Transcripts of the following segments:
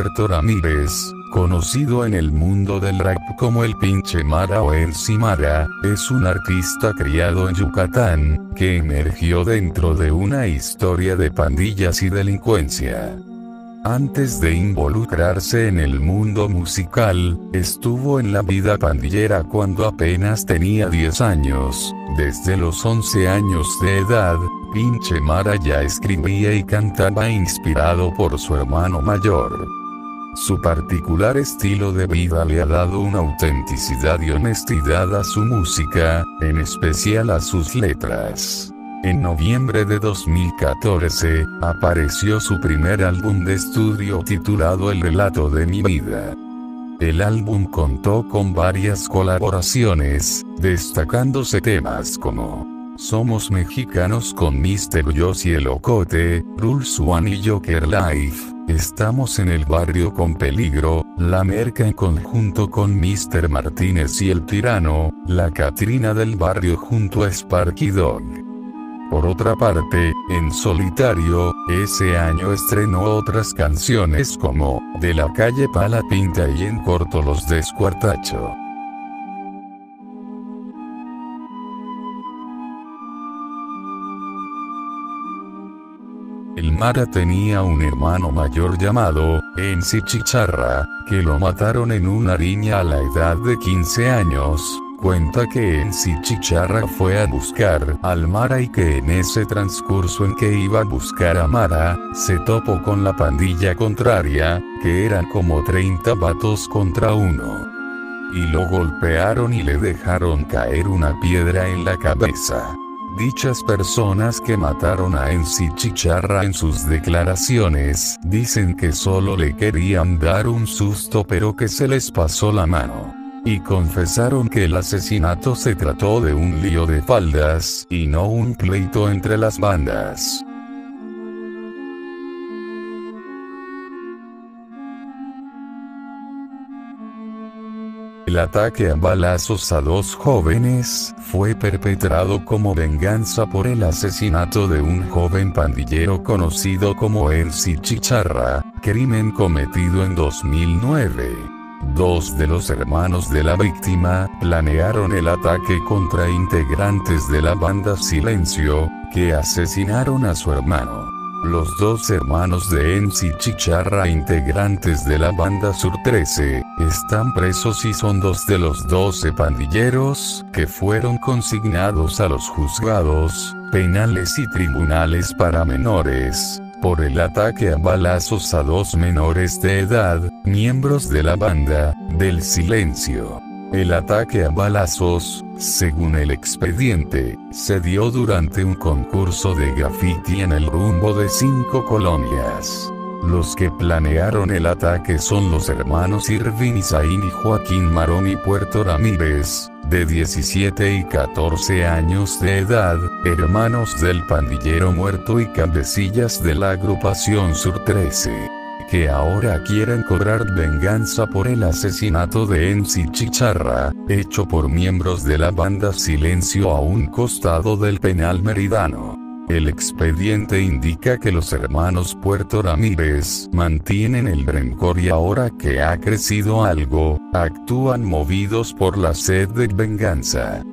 Puerto Ramírez, conocido en el mundo del rap como el pinche Mara o Encimara, es un artista criado en Yucatán, que emergió dentro de una historia de pandillas y delincuencia. Antes de involucrarse en el mundo musical, estuvo en la vida pandillera cuando apenas tenía 10 años. Desde los 11 años de edad, Pinche Mara ya escribía y cantaba inspirado por su hermano mayor. Su particular estilo de vida le ha dado una autenticidad y honestidad a su música, en especial a sus letras. En noviembre de 2014, apareció su primer álbum de estudio titulado El relato de mi vida. El álbum contó con varias colaboraciones, destacándose temas como Somos Mexicanos con Mr. y el Rules One y Joker Life, Estamos en el barrio con peligro, La Merca en conjunto con Mr. Martínez y el Tirano, La Catrina del barrio junto a Sparky Dog. Por otra parte, en solitario, ese año estrenó otras canciones como De la calle Pala Pinta y En corto los descuartacho. Mara tenía un hermano mayor llamado, Ensi Chicharra, que lo mataron en una riña a la edad de 15 años, cuenta que en sí Chicharra fue a buscar al Mara y que en ese transcurso en que iba a buscar a Mara, se topó con la pandilla contraria, que eran como 30 vatos contra uno. Y lo golpearon y le dejaron caer una piedra en la cabeza. Dichas personas que mataron a Ensi Chicharra en sus declaraciones dicen que solo le querían dar un susto pero que se les pasó la mano y confesaron que el asesinato se trató de un lío de faldas y no un pleito entre las bandas. El ataque a balazos a dos jóvenes fue perpetrado como venganza por el asesinato de un joven pandillero conocido como Elsie Chicharra, crimen cometido en 2009. Dos de los hermanos de la víctima planearon el ataque contra integrantes de la banda Silencio, que asesinaron a su hermano. Los dos hermanos de Enzi Chicharra, integrantes de la banda Sur 13, están presos y son dos de los 12 pandilleros que fueron consignados a los juzgados, penales y tribunales para menores por el ataque a balazos a dos menores de edad, miembros de la banda, del silencio. El ataque a balazos, según el expediente, se dio durante un concurso de graffiti en el rumbo de cinco colonias. Los que planearon el ataque son los hermanos Irving Isaín y Joaquín Marón y Puerto Ramírez, de 17 y 14 años de edad, hermanos del pandillero muerto y cabecillas de la agrupación Sur 13 que ahora quieren cobrar venganza por el asesinato de Enzi Chicharra, hecho por miembros de la banda Silencio a un costado del penal meridano. El expediente indica que los hermanos Puerto Ramírez mantienen el rencor y ahora que ha crecido algo, actúan movidos por la sed de venganza.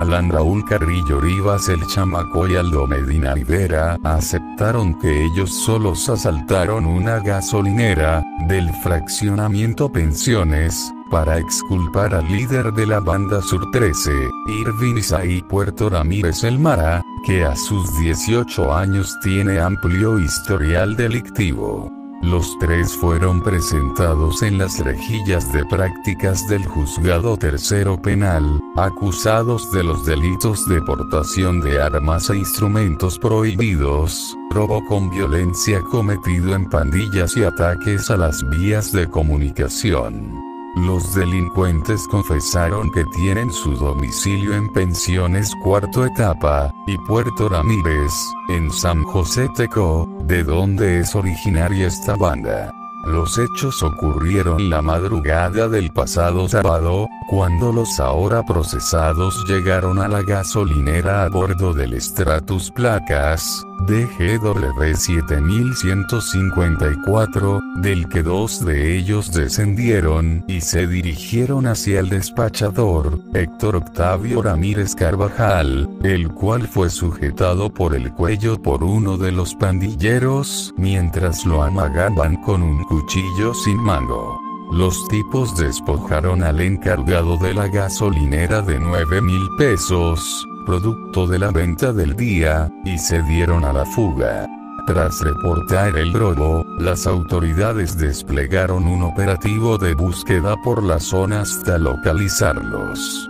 Alan Raúl Carrillo Rivas el Chamaco y Aldo Medina Rivera aceptaron que ellos solos asaltaron una gasolinera, del fraccionamiento Pensiones, para exculpar al líder de la banda Sur 13, Irving Isaí Puerto Ramírez El Mara, que a sus 18 años tiene amplio historial delictivo. Los tres fueron presentados en las rejillas de prácticas del juzgado tercero penal, acusados de los delitos de portación de armas e instrumentos prohibidos, robo con violencia cometido en pandillas y ataques a las vías de comunicación. Los delincuentes confesaron que tienen su domicilio en Pensiones Cuarto Etapa, y Puerto Ramírez, en San José Teco, de donde es originaria esta banda. Los hechos ocurrieron la madrugada del pasado sábado, cuando los ahora procesados llegaron a la gasolinera a bordo del Stratus Placas, DGW 7154, del que dos de ellos descendieron y se dirigieron hacia el despachador, Héctor Octavio Ramírez Carvajal, el cual fue sujetado por el cuello por uno de los pandilleros, mientras lo amagaban con un cuchillo sin mango. Los tipos despojaron al encargado de la gasolinera de 9 mil pesos, producto de la venta del día, y se dieron a la fuga. Tras reportar el robo, las autoridades desplegaron un operativo de búsqueda por la zona hasta localizarlos.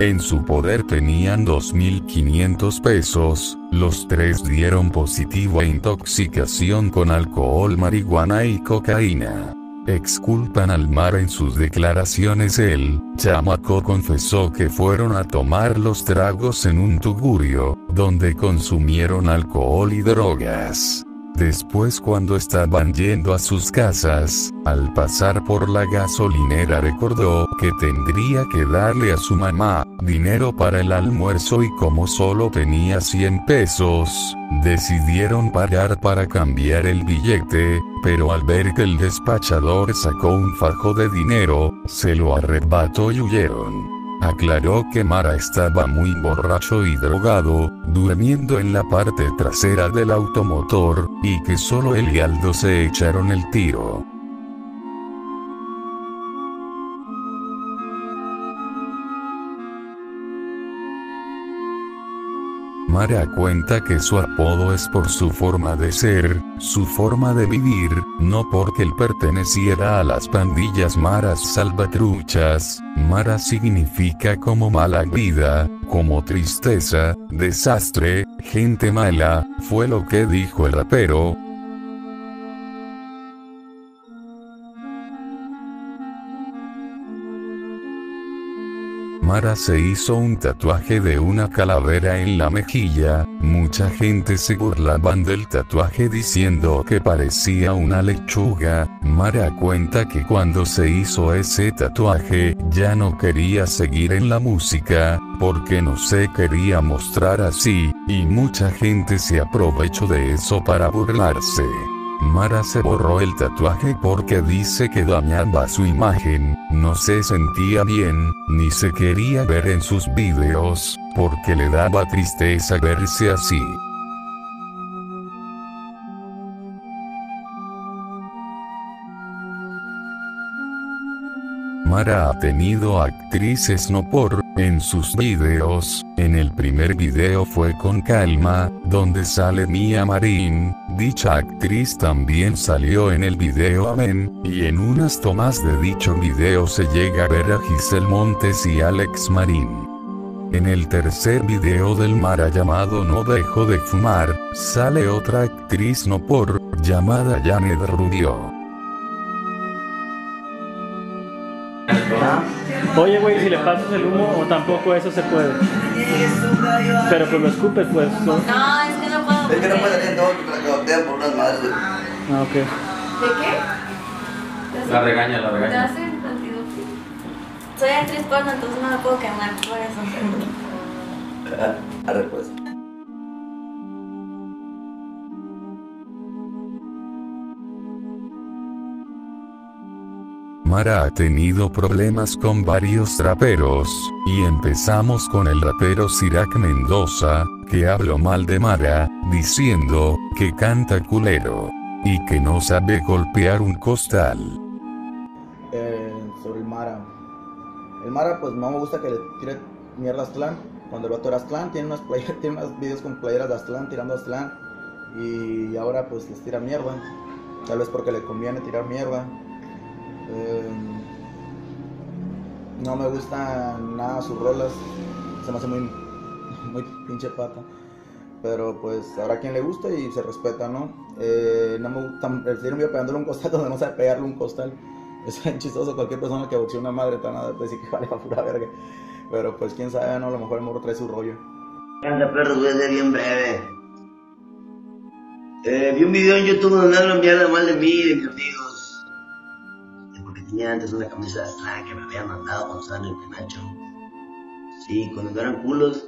En su poder tenían 2.500 pesos, los tres dieron positivo a intoxicación con alcohol, marihuana y cocaína. Exculpan al mar en sus declaraciones el chamaco confesó que fueron a tomar los tragos en un tugurio, donde consumieron alcohol y drogas. Después cuando estaban yendo a sus casas, al pasar por la gasolinera recordó que tendría que darle a su mamá dinero para el almuerzo y como solo tenía 100 pesos, decidieron parar para cambiar el billete, pero al ver que el despachador sacó un fajo de dinero, se lo arrebató y huyeron. Aclaró que Mara estaba muy borracho y drogado, durmiendo en la parte trasera del automotor, y que solo él y Aldo se echaron el tiro. Mara cuenta que su apodo es por su forma de ser, su forma de vivir, no porque él perteneciera a las pandillas maras salvatruchas. Mara significa como mala vida, como tristeza, desastre, gente mala, fue lo que dijo el rapero, Mara se hizo un tatuaje de una calavera en la mejilla, mucha gente se burlaban del tatuaje diciendo que parecía una lechuga, Mara cuenta que cuando se hizo ese tatuaje, ya no quería seguir en la música, porque no se quería mostrar así, y mucha gente se aprovechó de eso para burlarse. Mara se borró el tatuaje porque dice que dañaba su imagen, no se sentía bien, ni se quería ver en sus videos, porque le daba tristeza verse así. Mara ha tenido actrices no por, en sus videos, en el primer video fue con Calma, donde sale Mia Marín, dicha actriz también salió en el video Amén, y en unas tomas de dicho video se llega a ver a Giselle Montes y Alex Marín. En el tercer video del Mara llamado No dejo de fumar, sale otra actriz no por, llamada Janet Rubio. Oye, güey, si le pasas el humo o tampoco eso se puede. Pero pues lo escupes, pues. No, es que no puedo. Es que no puede salir todo que la por unas madres. Ah, ok. ¿De qué? La regaña, la ¿Te regaña. hacen antidote? Soy actriz porno, entonces no me puedo quemar por eso. Arre pues. Mara ha tenido problemas con varios raperos, y empezamos con el rapero Sirac Mendoza, que habló mal de Mara, diciendo, que canta culero, y que no sabe golpear un costal. eh, sobre el Mara. El Mara, pues no me gusta que le tire mierda a Aztlán. Cuando el vato era Aztlán, tiene unas, tiene unos videos con playeras de Aztlán, tirando a Aztlán. Y ahora pues les tira mierda. Tal vez porque le conviene tirar mierda. Eh, no me gustan nada sus rolas. Se me hace muy, muy pinche pata. Pero pues habrá quien le guste y se respeta, ¿no? Eh, no me gusta, prefiero ir pegándole un costal donde no sabe pegarle un costal. Es chistoso cualquier persona que boxea una madre tan a decir que vale para pura verga. Pero pues quién sabe, ¿no? A lo mejor el morro trae su rollo. Anda, perros, voy a ser bien breve. Eh, vi un video en YouTube donde hablan mierda mal de mí y de mis amigos. Tenía antes una camisa de Atlán que me habían mandado cuando estaba en el penacho. Sí, cuando eran culos,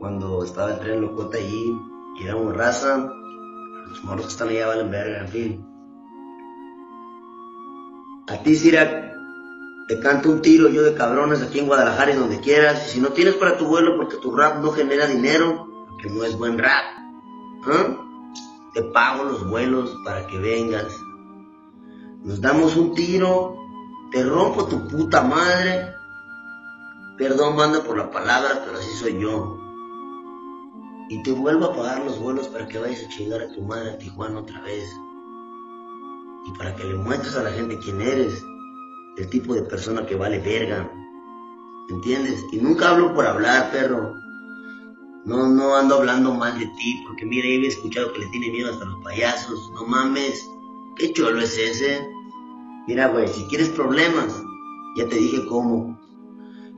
cuando estaba el tren locota allí, y era una raza, los morros que están allá valen verga, en fin. A ti, Sirac, te canto un tiro yo de cabrones aquí en Guadalajara y donde quieras. Si no tienes para tu vuelo porque tu rap no genera dinero, porque no es buen rap, ¿ah? te pago los vuelos para que vengas. Nos damos un tiro, te rompo tu puta madre. Perdón, manda por la palabra, pero así soy yo. Y te vuelvo a pagar los vuelos para que vayas a chingar a tu madre a Tijuana otra vez. Y para que le muestres a la gente quién eres el tipo de persona que vale verga. ¿Entiendes? Y nunca hablo por hablar, perro. No, no ando hablando mal de ti, porque mira, he escuchado que le tiene miedo hasta los payasos. No mames, qué cholo es ese. Mira, güey, si quieres problemas, ya te dije cómo.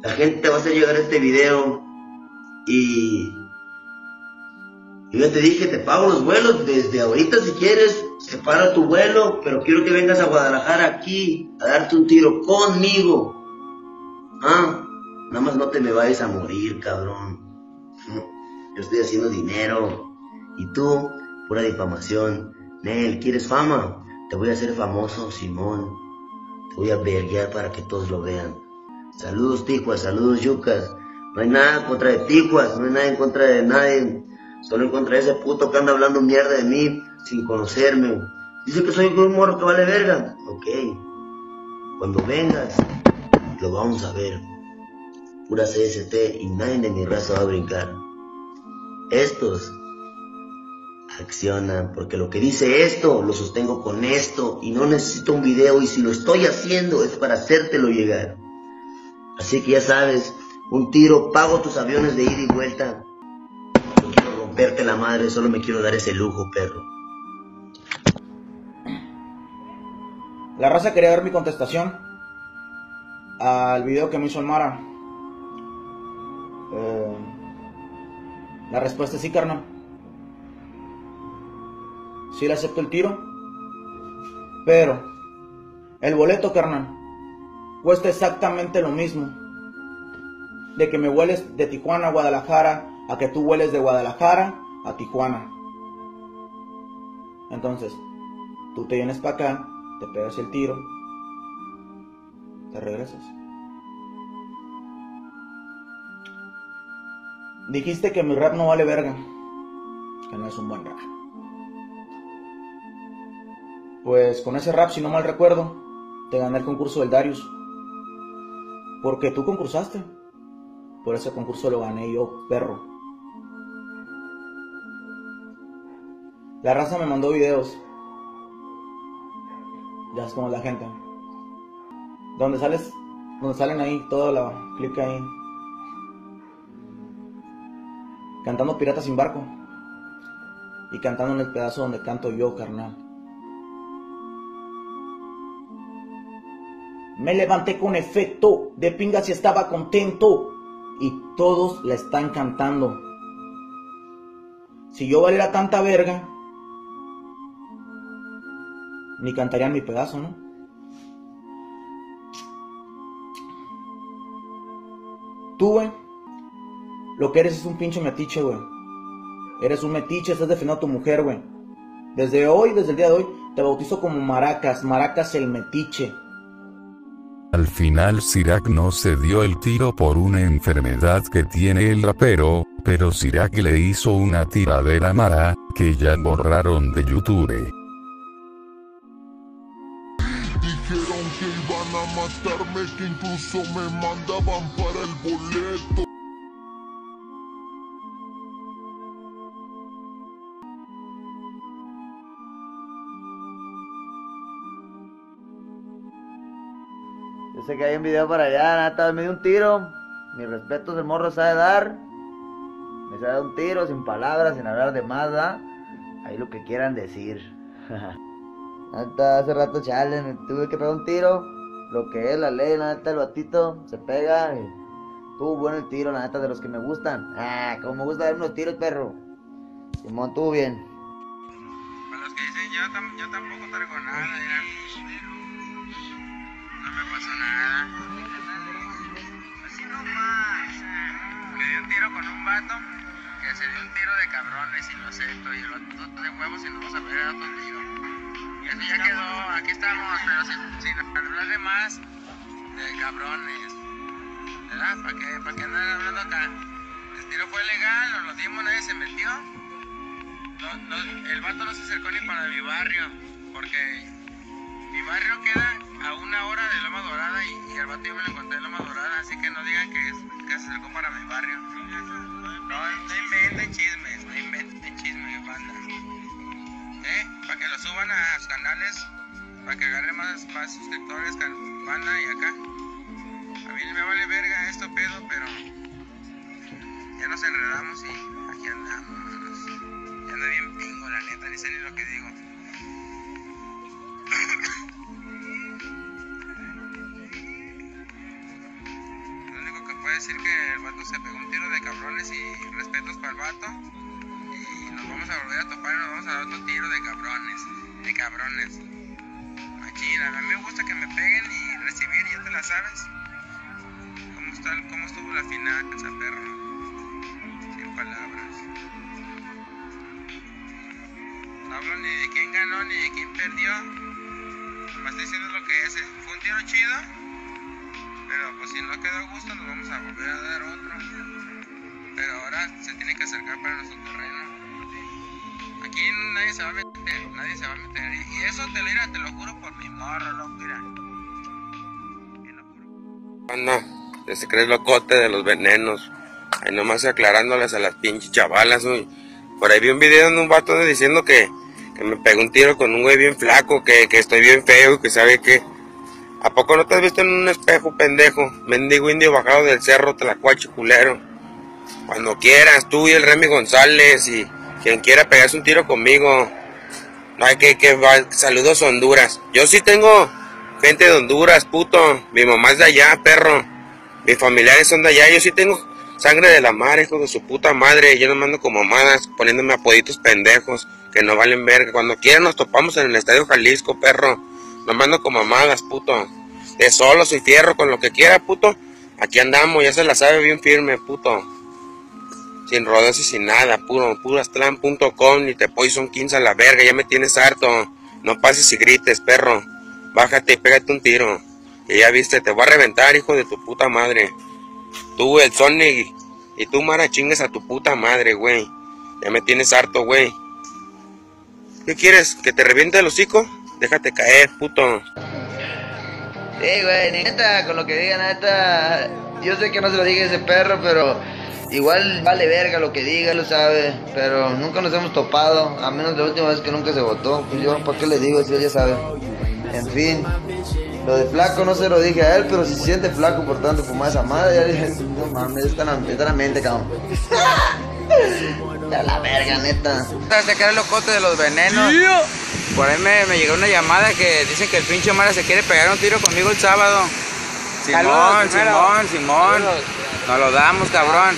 La gente te va a hacer llegar este video y yo ya te dije, te pago los vuelos desde ahorita si quieres, separa tu vuelo, pero quiero que vengas a Guadalajara aquí a darte un tiro conmigo. Ah, nada más no te me vayas a morir, cabrón. Yo estoy haciendo dinero. Y tú, pura difamación. Nel, ¿quieres fama? Te voy a hacer famoso, Simón. Te voy a verguear para que todos lo vean. Saludos, Tijuas, saludos, Yucas. No hay nada en contra de Tijuas, no hay nada en contra de nadie. Solo en contra de ese puto que anda hablando mierda de mí sin conocerme. Dice que soy un morro que vale verga. Ok. Cuando vengas, lo vamos a ver. Pura CST y nadie de mi raza va a brincar. Estos accionan, porque lo que dice esto lo sostengo con esto y no necesito un video y si lo estoy haciendo es para hacértelo llegar. Así que ya sabes, un tiro, pago tus aviones de ida y vuelta. No quiero romperte la madre, solo me quiero dar ese lujo, perro. La raza quería ver mi contestación al video que me hizo el Mara. Eh, la respuesta es sí, carnal. Sí le acepto el tiro. Pero el boleto, carnal, cuesta exactamente lo mismo. De que me vueles de Tijuana a Guadalajara a que tú vueles de Guadalajara a Tijuana. Entonces, tú te vienes para acá, te pegas el tiro, te regresas. Dijiste que mi rap no vale verga, que no es un buen rap. Pues con ese rap, si no mal recuerdo, te gané el concurso del Darius. Porque tú concursaste. Por ese concurso lo gané yo, perro. La raza me mandó videos. Ya es como la gente. Donde sales, donde salen ahí, todo la clica ahí. Cantando Pirata sin barco. Y cantando en el pedazo donde canto yo, carnal. Me levanté con efecto de pingas y estaba contento. Y todos la están cantando. Si yo valiera tanta verga, ni cantarían mi pedazo, ¿no? Tú, güey, lo que eres es un pinche metiche, güey. Eres un metiche, estás defendiendo a tu mujer, güey. Desde hoy, desde el día de hoy, te bautizo como Maracas, Maracas el metiche. Al final Sirac no se dio el tiro por una enfermedad que tiene el rapero, pero Sirac le hizo una tiradera mara, que ya borraron de YouTube. Dijeron que iban a matarme, que incluso me mandaban para el boleto. Yo sé que hay un video para allá, nada, me dio un tiro. Mis respetos, el morro sabe dar. Me sabe un tiro, sin palabras, sin hablar de más, ¿da? Ahí lo que quieran decir. Neta, hace rato, chale, me tuve que pegar un tiro. Lo que es la ley, la neta, el batito se pega y tuvo bueno el tiro, la neta, de los que me gustan. Ah, como me gusta dar unos tiros, perro. Simón, tuvo bien. Para los que dicen yo, tam- yo tampoco traigo nada, dirán. No me pasó nada. Así nomás. Me dio un tiro con un vato que se dio un tiro de cabrones y lo acepto. Y el otro de huevos y nos vamos a ver a contigo. Y eso ya quedó, aquí estamos, pero sin, sin hablar de más de cabrones. ¿Verdad? ¿Para qué, ¿Para qué andan hablando acá? El tiro fue legal, nos lo dimos, nadie se metió. No, no, el vato no se acercó ni para mi barrio, porque barrio queda a una hora de Loma Dorada y, y el vato yo me lo encontré en Loma Dorada, así que no digan que, es- que se acercó para mi barrio. No, no inventen chismes, no inventen chismes, banda. ¿Eh? Para que lo suban a sus canales, para que agarre más, más suscriptores, banda y acá. A mí me vale verga esto pedo, pero ya nos enredamos y aquí andamos. Ya ando bien pingo, la neta, ni sé ni lo que digo. decir que el vato se pegó un tiro de cabrones y respetos para el vato. Y nos vamos a volver a topar y nos vamos a dar otro tiro de cabrones. De cabrones. Machina, a mí me gusta que me peguen y recibir, ya te la sabes. ¿Cómo, está, cómo estuvo la final, esa perro? Sin palabras. No hablo ni de quién ganó ni de quién perdió. Nomás estoy diciendo lo que es. Fue un tiro chido. Pero pues si no quedó a gusto nos vamos a volver a dar otro. Pero ahora se tiene que acercar para nuestro terreno. Aquí nadie se va a meter, nadie se va a meter. Y eso te lo, mira, te lo juro por mi morro, loco, mira. Anda, se cree locote de los venenos. Ahí nomás aclarándoles a las pinches chavalas, güey. Por ahí vi un video de un vato diciendo que, que me pegó un tiro con un güey bien flaco, que, que estoy bien feo, que sabe que... ¿A poco no te has visto en un espejo, pendejo? Mendigo indio bajado del cerro, tlacuache culero. Cuando quieras, tú y el Remy González y quien quiera pegarse un tiro conmigo. No hay que, que saludos Honduras. Yo sí tengo gente de Honduras, puto. Mi mamá es de allá, perro. Mis familiares son de allá. Yo sí tengo sangre de la madre, hijo de su puta madre. Yo no mando con mamadas, poniéndome apoditos pendejos que no valen verga. Cuando quieran nos topamos en el Estadio Jalisco, perro. No mando con mamadas, puto. De solo soy fierro con lo que quiera, puto. Aquí andamos, ya se la sabe bien firme, puto. Sin rodeos y sin nada, puro, purastlan.com, ni te poison 15 a la verga, ya me tienes harto. No pases y grites, perro. Bájate y pégate un tiro. Y ya viste, te voy a reventar, hijo de tu puta madre. Tú, el Sonic, y tú, Mara, chingues a tu puta madre, güey. Ya me tienes harto, güey. ¿Qué quieres? ¿Que te reviente el hocico? Déjate caer, puto. Sí, güey, neta, con lo que diga, neta. Yo sé que no se lo diga ese perro, pero igual vale verga lo que diga, lo sabe. Pero nunca nos hemos topado, a menos de la última vez que nunca se votó. Pues yo, ¿para qué le digo si él ya sabe? En fin, lo de flaco no se lo dije a él, pero si se siente flaco por tanto fumar esa madre, ya dije, no mames, está en la mente, cabrón. Ya la verga, neta. Se queda el locote de los venenos. Por ahí me, me llegó una llamada que dicen que el pinche Mara se quiere pegar un tiro conmigo el sábado. Simón, Saludos. Simón, Simón. Nos lo damos, cabrón.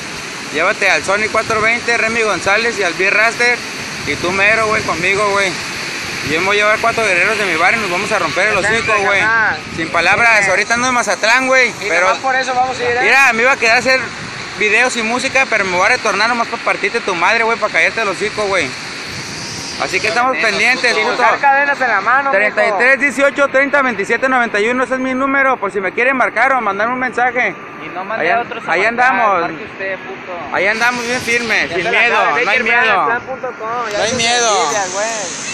Llévate al Sony 420, Remy González y al B Raster. Y tú mero, güey, conmigo, güey. Y yo me voy a llevar cuatro guerreros de mi barrio y nos vamos a romper el hocico, güey. Sin palabras, ahorita ando en Mazatlán, güey. Pero por eso vamos a ir, ¿eh? Mira, me iba a quedar a hacer videos y música, pero me voy a retornar nomás para partirte tu madre, güey, para callarte el hocico, güey. Así que estamos pendientes, puto. usar cadenas en la mano, 33 18 30 27 91, ese es mi número, por si me quieren marcar o mandar un mensaje. Y no mande a otros ahí andamos. usted, puto. Ahí andamos bien firmes, sin miedo, no hay miedo. No hay miedo. envidias, güey.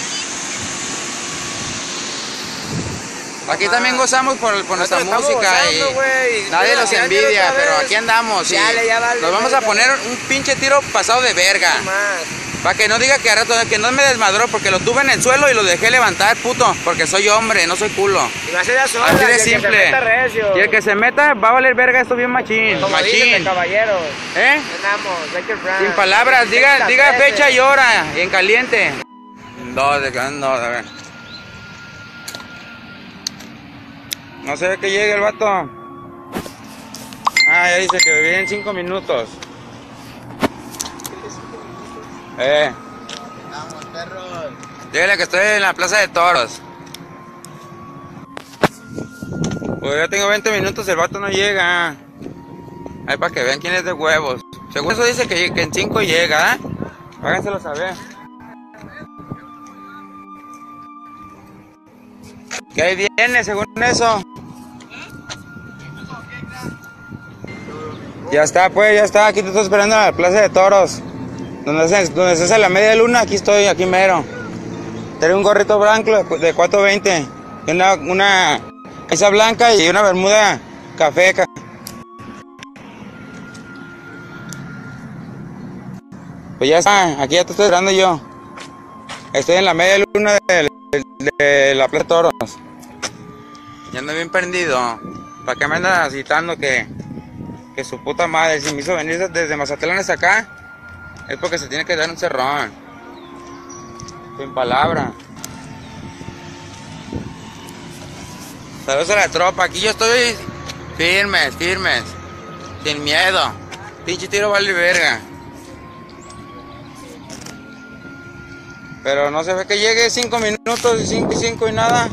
Aquí también gozamos por, por nuestra música gozando, y nadie Mira, nos envidia, pero aquí andamos. y Chale, ya vale, nos vamos a poner un pinche tiro pasado de verga. Para que no diga que, a rato- que no me desmadró, porque lo tuve en el suelo y lo dejé levantar, puto. Porque soy hombre, no soy culo. Y va a ser de sola, Así y de el que se simple. meta recio. Y el que se meta va a valer verga esto bien machín. Como machín. caballeros. ¿Eh? Ganamos. Sin palabras, diga, 60 diga fecha y hora, y en caliente. Dos, de cada- no, No se ve que llegue el vato. Ah, ya dice que viene en cinco minutos. Eh. Dígale que estoy en la plaza de toros. Pues ya tengo 20 minutos, el vato no llega. Ahí para que vean quién es de huevos. Según eso dice que, que en 5 llega, ¿eh? Háganselo saber. Que ahí viene, según eso. Ya está, pues, ya está. Aquí te estoy esperando en la plaza de toros. Donde se, donde se hace la media luna, aquí estoy, aquí mero. Tengo un gorrito blanco de 420. Y una, una camisa blanca y una bermuda café. ca- Pues ya está, aquí ya te estoy esperando yo. Estoy en la media luna de, de- la plaza toros. Ya ando bien prendido. ¿Para qué me andas citando que, que su puta madre, si me hizo venir desde Mazatlán hasta acá, es porque se tiene que dar un cerrón. Sin palabra. Saludos a la tropa, aquí yo estoy firmes, firmes, sin miedo. Pinche tiro vale verga. Pero no se ve que llegue cinco minutos y cinco y cinco y nada.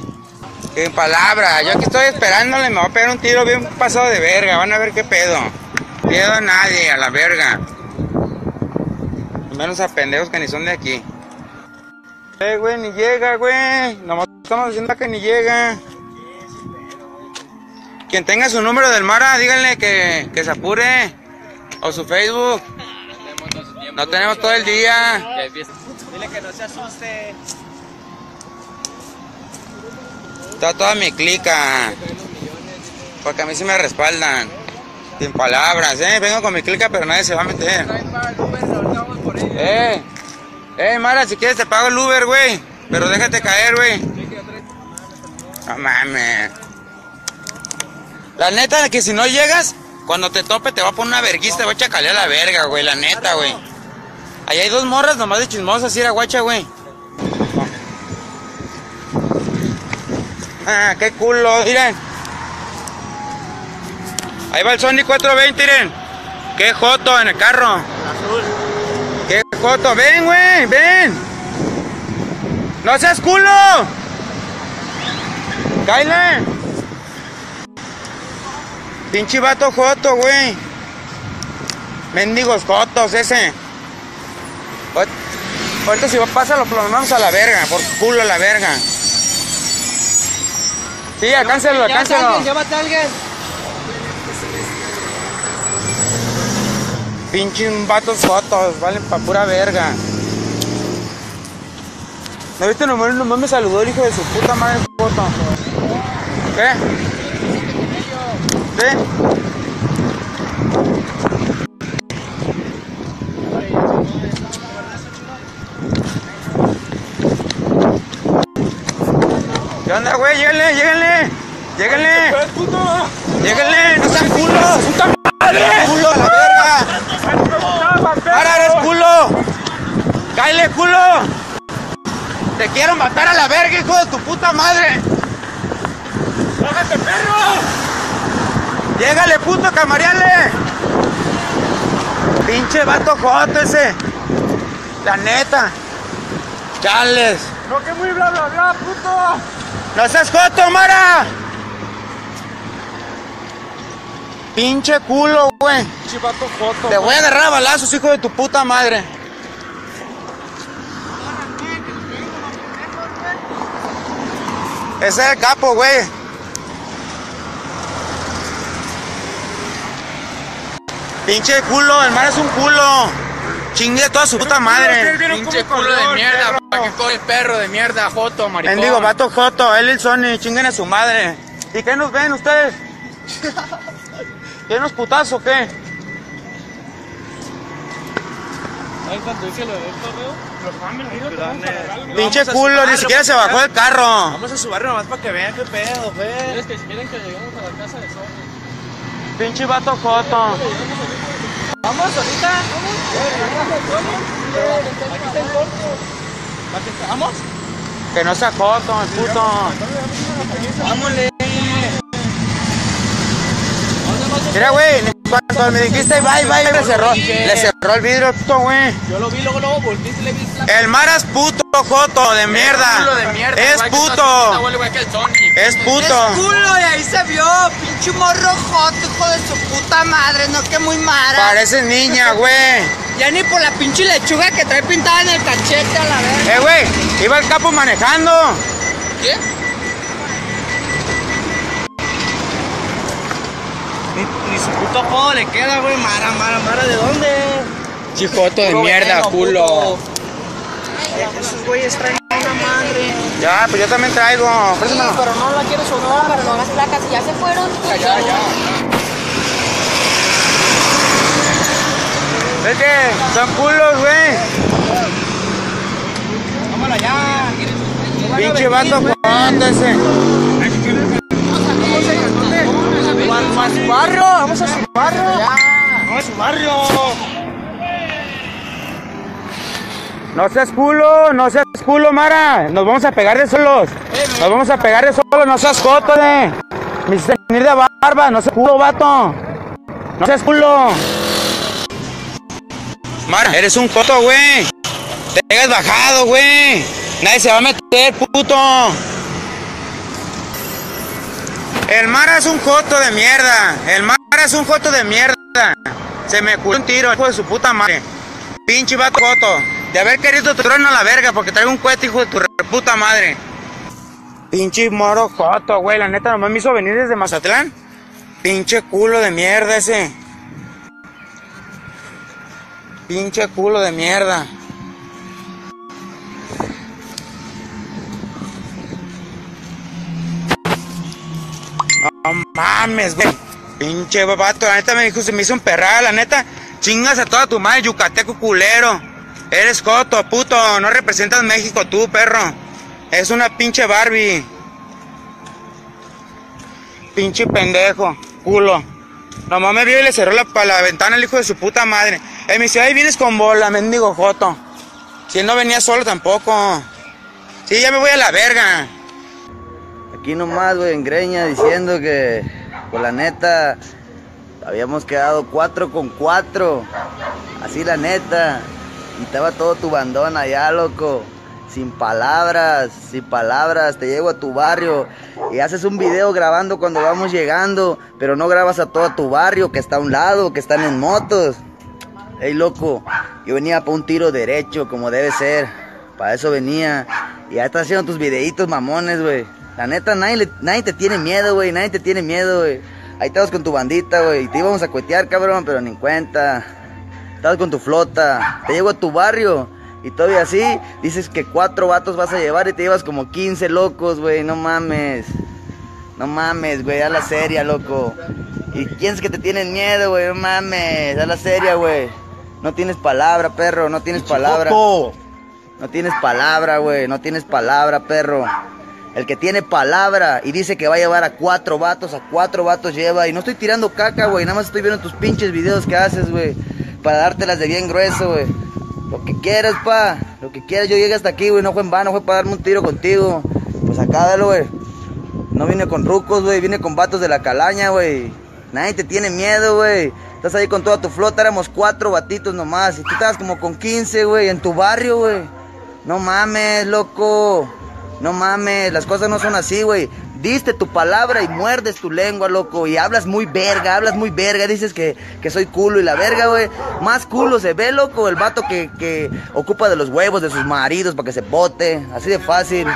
Sin palabra, yo aquí estoy esperándole, me voy a pegar un tiro bien pasado de verga, van a ver qué pedo. Miedo a nadie, a la verga. Menos a pendejos que ni son de aquí. Eh, güey, ni llega, güey. Nomás estamos diciendo que ni llega. Quien tenga su número del Mara, díganle que, que se apure. O su Facebook. No tenemos todo el día. Dile que no se asuste. Está toda mi clica. Porque a mí sí me respaldan. Sin palabras, eh. Vengo con mi clica, pero nadie se va a meter. Eh. Eh, Mara, si quieres te pago el Uber, güey. Pero déjate caer, güey. No mames. La neta que si no llegas, cuando te tope te va a poner una verguista, te va a chacalear la verga, güey. La neta, güey. Ahí hay dos morras nomás de chismosas, ir a guacha, güey. Ah, qué culo, miren. Ahí va el Sony 420, miren. Qué joto en el carro. Qué joto, ven, güey, ven. No seas culo. Cáile. Pinche vato joto, güey. Mendigos jotos, ese. Ahor- Ahorita si pasa lo plomamos a la verga, por culo a la verga. Sí, alcáncelo, alcáncelo. llévate a alguien. Pinches vatos fotos, valen pa' pura verga. ¿No viste? Nomás, nomás me saludó el hijo de su puta madre foto. ¿Qué? ¿Sí? ¿Qué onda, güey? Lléguenle, lléguenle. Lléguenle. Lléguenle, no sean culos. ¡Puta madre! ¡Culo a la verga! ¡Para, eres culo! ¡Cállate, culo! ¡Te quiero matar a la verga, hijo de tu puta madre! ¡Bájate, perro! ¡Llégale, puto, camareale! Pinche vato joto ese. La neta. Chales. No, que muy bla bla bla, puto. ¡No seas joto, Mara! Pinche culo, güey. Chivato foto. Te voy a agarrar a balazos, hijo de tu puta madre. Ese es el capo, güey. Pinche culo, el mar es un culo. Chingue a toda su puta madre. Pinche culo de mierda. ¿Para qué coge el perro de mierda, Joto, maricón? Mendigo, vato joto, él y el Sony, chinguen a su madre. ¿Y qué nos ven ustedes? ¿Quieren unos putazos o qué? Ahí cuando dice lo agarrar algo. Pinche culo, ni siquiera se bajó del carro. Vamos a su barrio nomás para que vean qué pedo, fe. Es que si quieren que lleguemos a la casa de Sony. Pinche vato joto. Vamos ahorita, vamos. ¿Vamos? Que no sea joto, el puto. Vámonos. Mira, güey, cuando me dijiste bye, bye, le cerró, le cerró el vidrio puto, güey. Yo lo vi, luego, luego volví y le vi El Mara es puto, joto, de mierda. culo de mierda. Es puto. Es puto. culo y ahí se vio, pinche morro joto, hijo de su puta madre, no que muy mara. Pareces niña, güey. Ya ni por la pinche lechuga que trae pintada en el cachete a la verga. Eh, güey, iba el capo manejando. ¿Qué? Ni, ni su puto apodo le queda, güey, mara, mara, mara, ¿de dónde? Chijoto de mierda, culo. puto. Esos güeyes traen una madre. Ya, pues yo también traigo. Sí, pero no la quiero sonar, pero no las placas. Ya se fueron. Ya, ya, ya. Que son culos, güey. Vámonos ya. Pinche vato joto ese. Barrio, vamos a su barrio. Vamos a su barrio. No seas culo, no seas culo, Mara. Nos vamos a pegar de solos. Nos vamos a pegar de solos, no seas joto, de. Me hiciste venir de barba, no seas culo, vato. No seas culo. Mara, eres un coto, güey. Te hayas bajado, güey. Nadie se va a meter, puto. El Mara es un joto de mierda. El Mara es un joto de mierda. Se me ocurrió un tiro, hijo de su puta madre. Pinche vato joto. De haber querido tu trueno a la verga porque traigo un cohete, hijo de tu puta madre. Pinche moro joto, güey. La neta nomás me hizo venir desde Mazatlán. Pinche culo de mierda ese. Pinche culo de mierda. No mames, güey. Pinche vato, la neta me dijo, se me hizo un perral, la neta. Chingas a toda tu madre, yucateco culero. Eres coto, puto. No representas México tú, perro. Es una pinche Barbie. Pinche pendejo, culo. Nomás me vio y le cerró la, la ventana el hijo de su puta madre. Eh, me dice, ahí vienes con bola, mendigo joto. Si no venía solo tampoco. Sí, ya me voy a la verga. Aquí nomás, güey, en Greña, diciendo que, pues la neta, habíamos quedado cuatro con cuatro. Así la neta. Y estaba todo tu bandón allá, loco. Sin palabras, sin palabras. Te llevo a tu barrio y haces un video grabando cuando vamos llegando, pero no grabas a todo tu barrio que está a un lado, que están en motos. Ey, loco, yo venía para un tiro derecho, como debe ser. Para eso venía. Y ya estás haciendo tus videitos mamones, güey. La neta, nadie, le- nadie te tiene miedo, güey. Nadie te tiene miedo, güey. Ahí estabas con tu bandita, güey. Te íbamos a cuetear, cabrón, pero ni en cuenta. Estabas con tu flota. Te llevo a tu barrio. Y todavía así, dices que cuatro vatos vas a llevar y te llevas como 15 locos, güey. No mames. No mames, güey. A la seria, loco. ¿Y quién es que te tienen miedo, güey? No mames. A la seria, güey. No tienes palabra, perro. No tienes palabra. No tienes palabra, güey. No tienes palabra, perro. El que tiene palabra y dice que va a llevar a cuatro vatos, a cuatro vatos lleva. Y no estoy tirando caca, güey. Nada más estoy viendo tus pinches videos que haces, güey. Para dártelas de bien grueso, güey. Lo que quieras, pa. Lo que quieras. Yo llegué hasta aquí, güey. No fue en vano, fue para darme un tiro contigo. Pues acá, dale, güey. No vine con rucos, güey. Vine con vatos de la calaña, güey. Nadie te tiene miedo, güey. Estás ahí con toda tu flota. Éramos cuatro batitos nomás. Y tú estabas como con 15, güey. En tu barrio, güey. No mames, loco. No mames, las cosas no son así, güey. Diste tu palabra y muerdes tu lengua, loco. Y hablas muy verga, hablas muy verga. Dices que, que soy culo y la verga, güey. Más culo se ve, loco, el vato que, que ocupa de los huevos de sus maridos para que se bote. Así de fácil.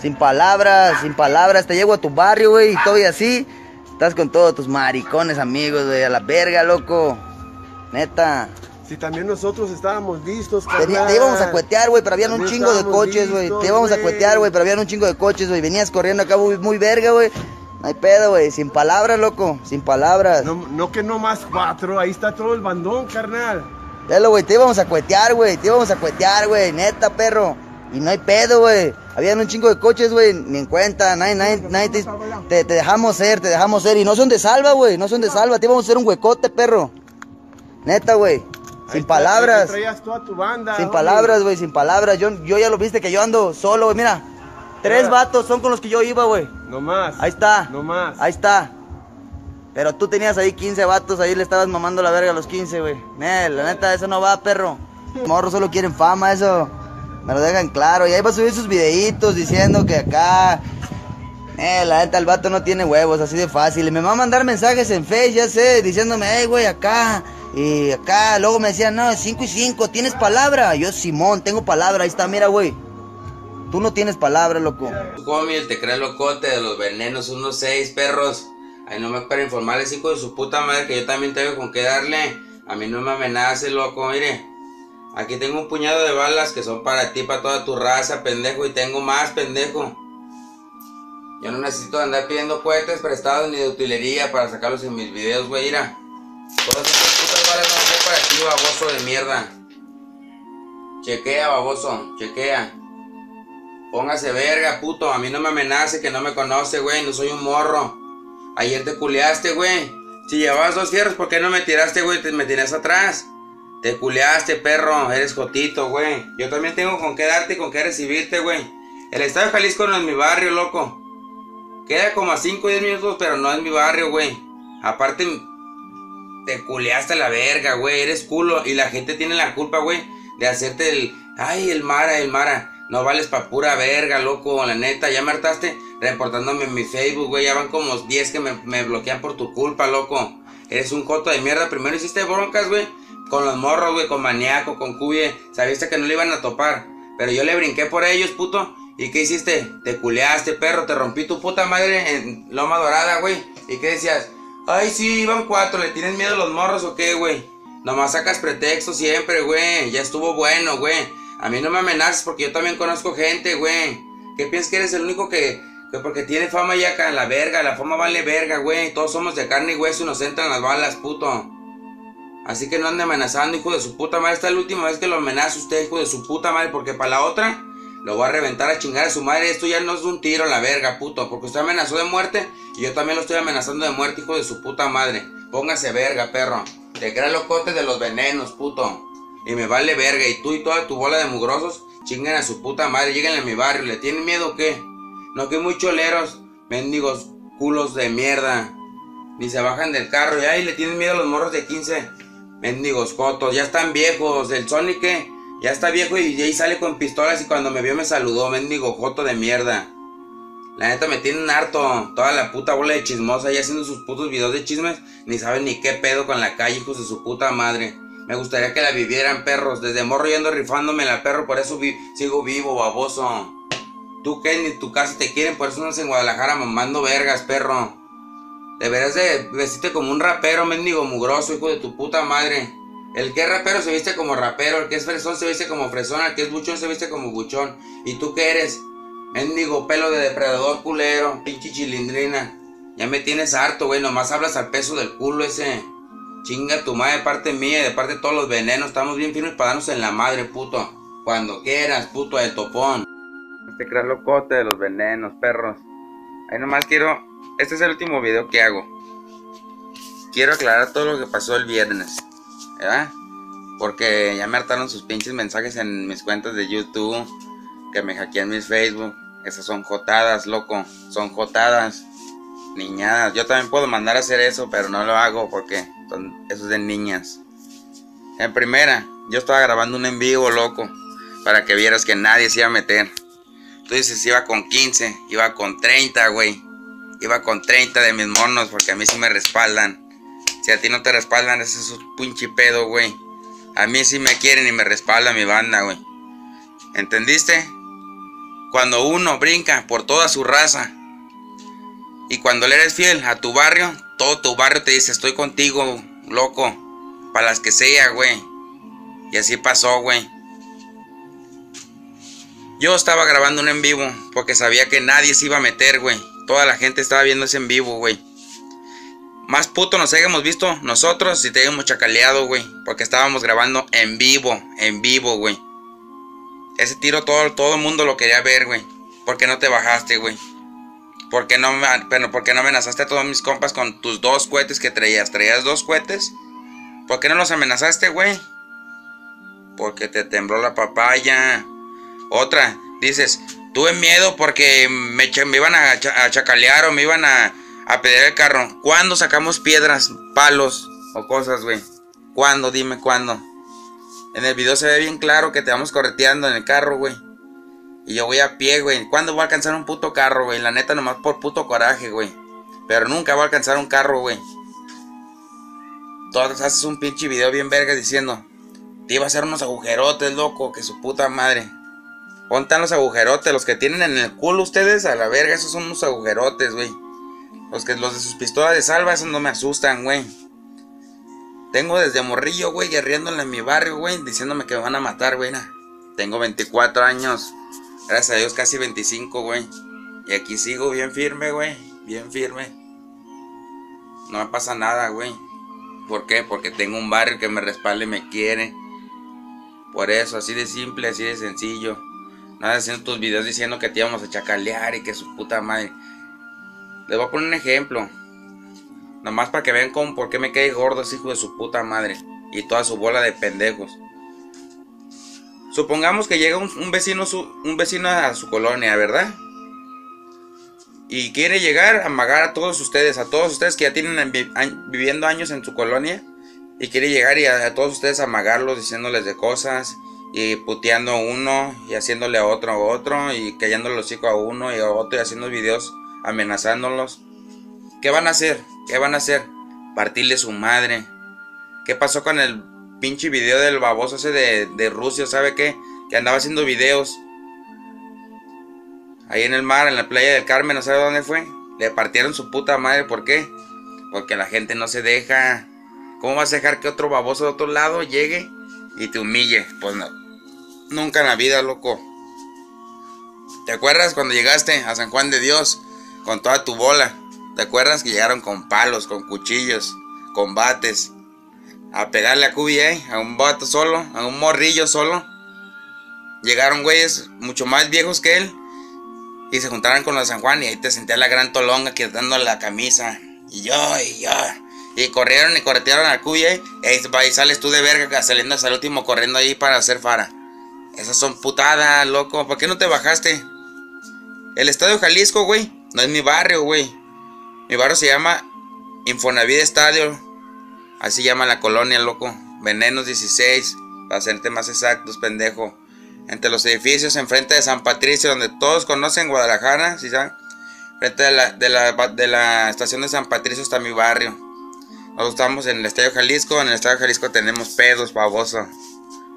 Sin palabras, sin palabras. Te llevo a tu barrio, güey, y todo y así. Estás con todos tus maricones, amigos, güey. A la verga, loco. Neta. Si también nosotros estábamos listos, Te, carnal. te íbamos a cuetear, güey, pero habían un chingo de coches, güey. Te íbamos a cuetear, güey, pero habían un chingo de coches, güey. Venías corriendo acá muy, muy verga, güey. No hay pedo, güey. Sin palabras, loco. Sin palabras. No, no que no más cuatro, ahí está todo el bandón, carnal. Dale, güey, te íbamos a cuetear, güey. Te íbamos a cuetear, güey. Neta, perro. Y no hay pedo, güey. Habían un chingo de coches, güey. Ni en cuenta. Nadie, nadie te, te, te dejamos ser, te dejamos ser. Y no son de salva, güey. No son de salva. Te íbamos a hacer un huecote, perro. Neta, güey. Sin palabras. ahí traías toda tu banda. Sin palabras, güey, sin palabras. Yo, yo ya lo viste que yo ando solo, güey. Mira, tres vatos son con los que yo iba, güey. No más. Ahí está. No más. Ahí está. Pero tú tenías ahí 15 vatos, ahí le estabas mamando la verga a los 15, güey. La neta, eso no va, perro. Morros solo quieren fama, eso. Me lo dejan claro. Y ahí va a subir sus videitos diciendo que acá. Eh, la neta, el vato no tiene huevos, así de fácil. Y me va a mandar mensajes en Face, ya sé, diciéndome, hey, güey, acá. Y acá, luego me decían, no, 5 y 5, ¿tienes palabra? Yo, Simón, tengo palabra, ahí está, mira, güey. Tú no tienes palabra, loco. Comi, el te crea locote de los venenos, unos seis perros. Ay, no me para informarles, hijo de su puta madre, que yo también tengo con qué darle. A mí no me amenace, loco, mire. Aquí tengo un puñado de balas que son para ti, para toda tu raza, pendejo, y tengo más, pendejo. Yo no necesito andar pidiendo cohetes prestados ni de utilería para sacarlos en mis videos, güey, mira. Todas esas putas balas no son para ti, baboso de mierda. Chequea, baboso, chequea. Póngase verga, puto. A mí no me amenace que no me conoce, güey. No soy un morro. Ayer te culeaste, güey. Si llevabas dos fierros, ¿por qué no me tiraste, güey? Te me tienes atrás. Te culeaste, perro. Eres jotito, güey. Yo también tengo con qué darte y con qué recibirte, güey. El estado de Jalisco no es mi barrio, loco. Queda como a 5 o 10 minutos, pero no es mi barrio, güey. Aparte, te culeaste la verga, güey. Eres culo. Y la gente tiene la culpa, güey, de hacerte el. Ay, el Mara, el Mara. No vales pa' pura verga, loco. La neta, ya me hartaste reportándome en mi Facebook, güey. Ya van como 10 que me, me bloquean por tu culpa, loco. Eres un coto de mierda. Primero hiciste broncas, güey. Con los morros, güey. Con maníaco, con cubie. Sabiste que no le iban a topar. Pero yo le brinqué por ellos, puto. ¿Y qué hiciste? Te culeaste, perro. Te rompí tu puta madre en Loma Dorada, güey. ¿Y qué decías? Ay, sí, iban cuatro. ¿Le tienes miedo a los morros o qué, güey? Nomás sacas pretexto siempre, güey. Ya estuvo bueno, güey. A mí no me amenaces porque yo también conozco gente, güey. ¿Qué piensas que eres el único que, que porque tiene fama ya acá en la verga? La fama vale verga, güey. Todos somos de carne y hueso y nos entran las balas, puto. Así que no ande amenazando, hijo de su puta madre. Esta es la última vez que lo amenaza usted, hijo de su puta madre. Porque para la otra, lo voy a reventar a chingar a su madre. Esto ya no es un tiro la verga, puto. Porque usted amenazó de muerte y yo también lo estoy amenazando de muerte, hijo de su puta madre. Póngase verga, perro. Te crea locote de los venenos, puto. Y me vale verga. Y tú y toda tu bola de mugrosos chingan a su puta madre. Lleguen a mi barrio. ¿Le tienen miedo o qué? No, que muy choleros. Mendigos culos de mierda. Ni se bajan del carro. Y ahí le tienen miedo a los morros de 15. Mendigos jotos. Ya están viejos. El Sonic ¿qué? Ya está viejo y ahí sale con pistolas. Y cuando me vio me saludó. Mendigo joto de mierda. La neta me tienen harto. Toda la puta bola de chismosa ahí haciendo sus putos videos de chismes. Ni saben ni qué pedo con la calle, hijos de su puta madre. Me gustaría que la vivieran perros. Desde morro yendo rifándome la perro, por eso sigo vivo, baboso. Tú que ni tu casa te quieren, por eso andas en Guadalajara mamando vergas, perro. Deberías de vestirte como un rapero, mendigo mugroso, hijo de tu puta madre. El que es rapero se viste como rapero, el que es fresón se viste como fresón, el que es buchón se viste como buchón. ¿Y tú qué eres? Mendigo pelo de depredador culero, pinche chilindrina. Ya me tienes harto, güey, nomás hablas al peso del culo ese. Chinga tu madre de parte mía de parte de todos los venenos. Estamos bien firmes para darnos en la madre, puto. Cuando quieras, puto del topón. Este creas locote de los venenos, perros. Ahí nomás quiero. Este es el último video que hago. Quiero aclarar todo lo que pasó el viernes. ¿Verdad? Porque ya me hartaron sus pinches mensajes en mis cuentas de YouTube. Que me hackean mis Facebook. Esas son jotadas, loco. Son jotadas. Niñadas. Yo también puedo mandar a hacer eso, pero no lo hago porque son, eso es de niñas. En primera, yo estaba grabando un en vivo, loco. Para que vieras que nadie se iba a meter. Tú dices, iba con 15, iba con 30, güey. Iba con 30 de mis monos porque a mí sí me respaldan. Si a ti no te respaldan, es un pinche pedo, güey. A mí sí me quieren y me respalda mi banda, güey. ¿Entendiste? Cuando uno brinca por toda su raza y cuando le eres fiel a tu barrio, todo tu barrio te dice, estoy contigo, loco. Para las que sea, güey. Y así pasó, güey. Yo estaba grabando un en vivo porque sabía que nadie se iba a meter, güey. Toda la gente estaba viendo ese en vivo, güey. Más puto nos hayamos visto nosotros si te hayamos chacaleado, güey. Porque estábamos grabando en vivo, en vivo, güey. Ese tiro todo, todo el mundo lo quería ver, güey. ¿Por qué no te bajaste, güey? ¿Por qué no, pero, ¿por no amenazaste a todos mis compas con tus dos cohetes que traías? ¿Traías dos cohetes? ¿Por qué no los amenazaste, güey? Porque te tembló la papaya. Otra, dices, tuve miedo porque me, me iban a, cha- a chacalear o me iban a, a pedir el carro. ¿Cuándo sacamos piedras, palos o cosas, güey? ¿Cuándo? Dime cuándo. En el video se ve bien claro que te vamos correteando en el carro, güey. Y yo voy a pie, güey. ¿Cuándo voy a alcanzar un puto carro, güey? La neta, nomás por puto coraje, güey. Pero nunca voy a alcanzar un carro, güey. Todas haces un pinche video bien verga diciendo, te iba a hacer unos agujerotes, loco, que su puta madre. Pontan los agujerotes, los que tienen en el culo ustedes, a la verga, esos son unos agujerotes, güey. Los que los de sus pistolas de salva, esos no me asustan, güey. Tengo desde morrillo, güey, guerriéndole en mi barrio, güey, diciéndome que me van a matar, güey. Tengo 24 años. Gracias a Dios, casi 25, güey. Y aquí sigo bien firme, güey. Bien firme. No me pasa nada, güey. ¿Por qué? Porque tengo un barrio que me respalde y me quiere. Por eso, así de simple, así de sencillo. Nada haciendo tus videos diciendo que te íbamos a chacalear y que su puta madre. Les voy a poner un ejemplo. Nomás para que vean cómo, por qué me cae gordo ese hijo de su puta madre. Y toda su bola de pendejos. Supongamos que llega un, vecino su- un vecino a su colonia, ¿verdad? Y quiere llegar a amagar a todos ustedes, a todos ustedes que ya tienen viviendo años en su colonia. Y quiere llegar y a, todos ustedes amagarlos diciéndoles de cosas. Y puteando a uno y haciéndole a otro a otro. Y callándole los a uno y a otro y haciendo videos amenazándolos. ¿Qué van a hacer? ¿Qué van a hacer? Partirle su madre. ¿Qué pasó con el pinche video del baboso ese de, de Rusia? ¿Sabe qué? Que andaba haciendo videos. Ahí en el mar, en la playa del Carmen, no sabe dónde fue. Le partieron su puta madre. ¿Por qué? Porque la gente no se deja. ¿Cómo vas a dejar que otro baboso de otro lado llegue y te humille? Pues no. Nunca en la vida, loco. ¿Te acuerdas cuando llegaste a San Juan de Dios con toda tu bola? ¿Te acuerdas que llegaron con palos, con cuchillos, con bates? A pegarle a QBA, a un vato solo, a un morrillo solo. Llegaron güeyes mucho más viejos que él y se juntaron con los San Juan y ahí te sentía la gran tolonga quitando la camisa. Y yo, y yo. Y corrieron y corretearon al QBA y ahí sales tú de verga saliendo hasta el último corriendo ahí para hacer fara. Esas son putadas, loco. ¿Por qué no te bajaste? El Estadio Jalisco, güey. No es mi barrio, güey. Mi barrio se llama Infonavit Estadio. Así llama la colonia, loco. Venenos 16. Para serte más exactos, pendejo. Entre los edificios, enfrente de San Patricio, donde todos conocen Guadalajara, ¿sí saben? Frente de la, de la, de la estación de San Patricio está mi barrio. Nosotros estamos en el Estadio Jalisco. En el Estadio Jalisco tenemos pedos, baboso.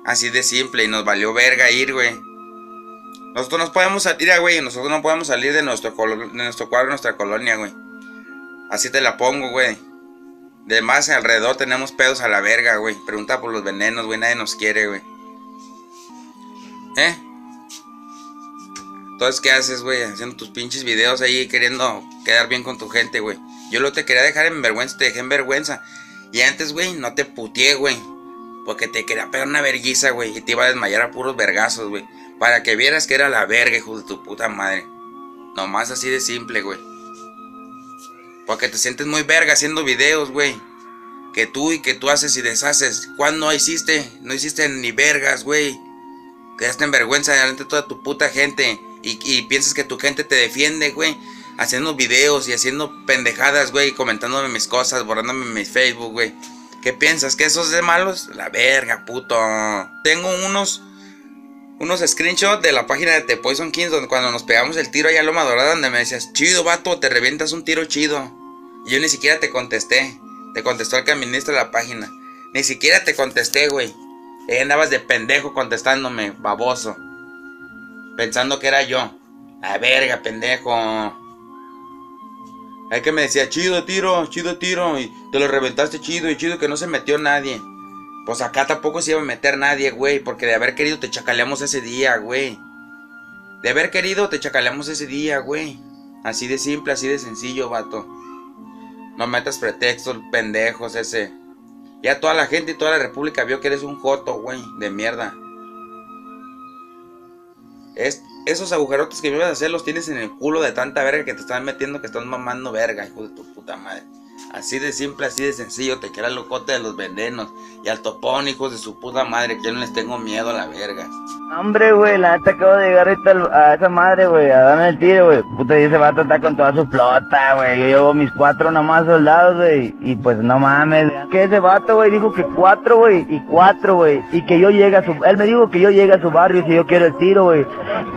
Así de simple. Y nos valió verga ir, güey. Nosotros nos podemos salir, güey. Nosotros no podemos salir de nuestro, de nuestro cuadro, de nuestra colonia, güey. Así te la pongo, güey. De más alrededor tenemos pedos a la verga, güey. Pregunta por los venenos, güey. Nadie nos quiere, güey. ¿Eh? Entonces, ¿qué haces, güey? Haciendo tus pinches videos ahí queriendo quedar bien con tu gente, güey. Yo lo te quería dejar en vergüenza, te dejé en vergüenza. Y antes, güey, no te puteé, güey. Porque te quería pegar una verguiza, güey. Y te iba a desmayar a puros vergazos, güey. Para que vieras que era la verga, hijo de tu puta madre. Nomás así de simple, güey. Porque te sientes muy verga haciendo videos, güey. Que tú y que tú haces y deshaces. ¿Cuándo hiciste? No hiciste ni vergas, güey. Quedaste en vergüenza delante de toda tu puta gente. Y, y piensas que tu gente te defiende, güey. Haciendo videos y haciendo pendejadas, güey. Comentándome mis cosas, borrándome mi Facebook, güey. ¿Qué piensas? ¿Que eso es de malos? La verga, puto. Tengo unos unos screenshots de la página de The Poison Kings donde cuando nos pegamos el tiro allá a Loma Dorada donde me decías, chido vato, te revientas un tiro chido. Y yo ni siquiera te contesté. Te contestó el que administra la página. Ni siquiera te contesté, güey. Ahí andabas de pendejo contestándome, baboso. Pensando que era yo. La verga, pendejo. Hay que me decía, chido tiro, chido tiro. Y te lo reventaste chido y chido que no se metió nadie. Pues acá tampoco se iba a meter nadie, güey. Porque de haber querido te chacaleamos ese día, güey. De haber querido te chacaleamos ese día, güey. Así de simple, así de sencillo, vato. No metas pretextos, pendejos, ese. Ya toda la gente y toda la república vio que eres un joto, güey. De mierda. Es, esos agujerotes que me ibas a hacer los tienes en el culo de tanta verga que te están metiendo que estás mamando verga, hijo de tu puta madre. Así de simple, así de sencillo, te queda locote de los venenos. Y al topón, hijos de su puta madre, que yo no les tengo miedo a la verga. Hombre, güey, la neta acabo de llegar a esa madre, güey, a darme el tiro, güey. Puta, y ese vato está con toda su flota, güey. Yo llevo mis cuatro nomás soldados, güey. Y pues no mames. Que ese vato, güey, dijo que cuatro, güey, y cuatro, güey. Y que yo llegue a su... Él me dijo que yo llegue a su barrio si yo quiero el tiro, güey.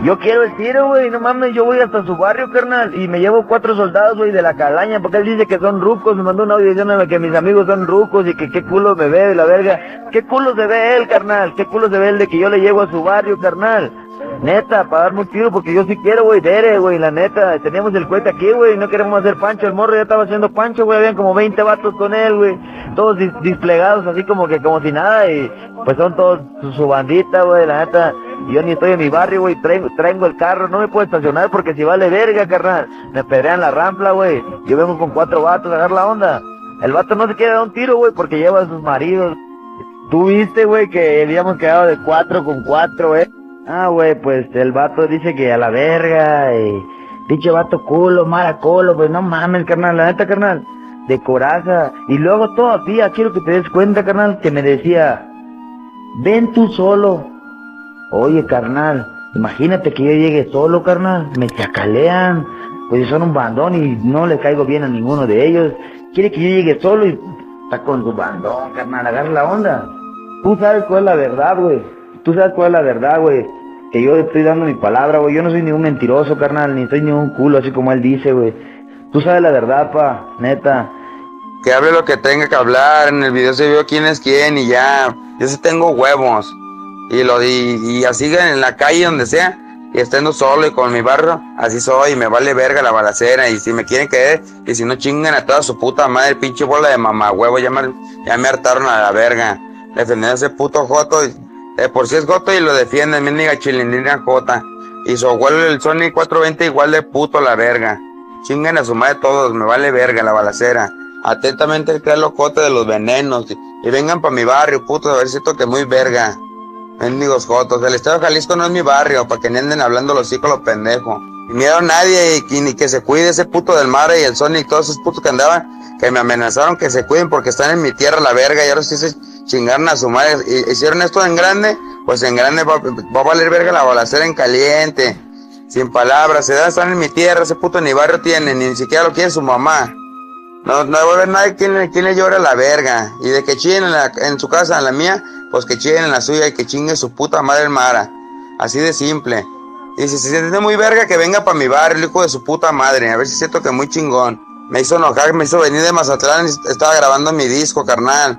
Yo quiero el tiro, güey, no mames, yo voy hasta su barrio, carnal. Y me llevo cuatro soldados, güey, de la calaña, porque él dice que son rucos. Me mandó un audio diciéndome que mis amigos son rucos y que qué culo me ve, la verga. ¿Qué culo se ve él, carnal? ¿Qué culo se ve él de que yo le llego a su barrio, carnal? Neta, para darme un tiro, porque yo sí quiero, güey, dere, güey, la neta. Teníamos el cohete aquí, güey, no queremos hacer pancho. El morro ya estaba haciendo pancho, güey, habían como 20 vatos con él, güey. Todos dis- desplegados, así como que como si nada, y pues son todos su, su bandita, güey, la neta. Yo ni estoy en mi barrio, güey, traigo, traigo el carro, no me puedo estacionar porque si vale verga, carnal. Me pedrean la rampla, güey. Yo vengo con cuatro vatos a dar la onda. El vato no se quiere dar un tiro, güey, porque lleva a sus maridos. Tú viste, güey, que habíamos quedado de cuatro con cuatro, eh. Ah, güey, pues el vato dice que a la verga, y pinche vato culo, mala culo, pues no mames, carnal, la neta, carnal, de coraza. Y luego todavía quiero que te des cuenta, carnal, que me decía, ven tú solo. Oye, carnal, imagínate que yo llegue solo, carnal, me chacalean, pues son un bandón y no le caigo bien a ninguno de ellos. Quiere que yo llegue solo y está con su bandón, carnal, agarra la onda. Tú sabes cuál es la verdad, güey. Tú sabes cuál es la verdad, güey. Que yo estoy dando mi palabra, güey. Yo no soy ni un mentiroso, carnal, ni soy ni un culo, así como él dice, güey. Tú sabes la verdad, pa, neta. Que hable lo que tenga que hablar. En el video se vio quién es quién y ya. Yo sí tengo huevos. Y lo y, y así en la calle donde sea. Y estando solo y con mi barrio, así soy, y me vale verga la balacera. Y si me quieren caer, y si no chingan a toda su puta madre, pinche bola de mamá huevo, ya me, ya me hartaron a la verga. Defendiendo a ese puto joto. De por sí es joto y lo defienden, mendiga chilindrina jota. Y su abuelo el Sony 420 igual de puto la verga. Chingan a su madre todos, me vale verga la balacera. Atentamente el crear locote de los venenos. Y, vengan pa' mi barrio, puto, a ver si toque muy verga. Mendigos jotos, el estado de Jalisco no es mi barrio, para que ni anden hablando los hijos los pendejos. Y miedo a nadie, y, y ni que se cuide ese puto del mar y el Sonic, todos esos putos que andaban, que me amenazaron que se cuiden porque están en mi tierra la verga, y ahora sí se chingaron a su madre. Y- Hicieron esto en grande, pues en grande va, va a valer verga la balacera en caliente. Sin palabras, se da, están en mi tierra, ese puto ni barrio tiene, ni siquiera lo quiere su mamá. No, no va a nadie quien, quien le llore a la verga. Y de que chillen en, la- en su casa, en la mía, pues que chillen en la suya y que chingue su puta madre Mara. Así de simple. Y si se siente muy verga, que venga para mi barrio, el hijo de su puta madre. A ver si siento que muy chingón. Me hizo enojar, me hizo venir de Mazatlán y estaba grabando mi disco, carnal.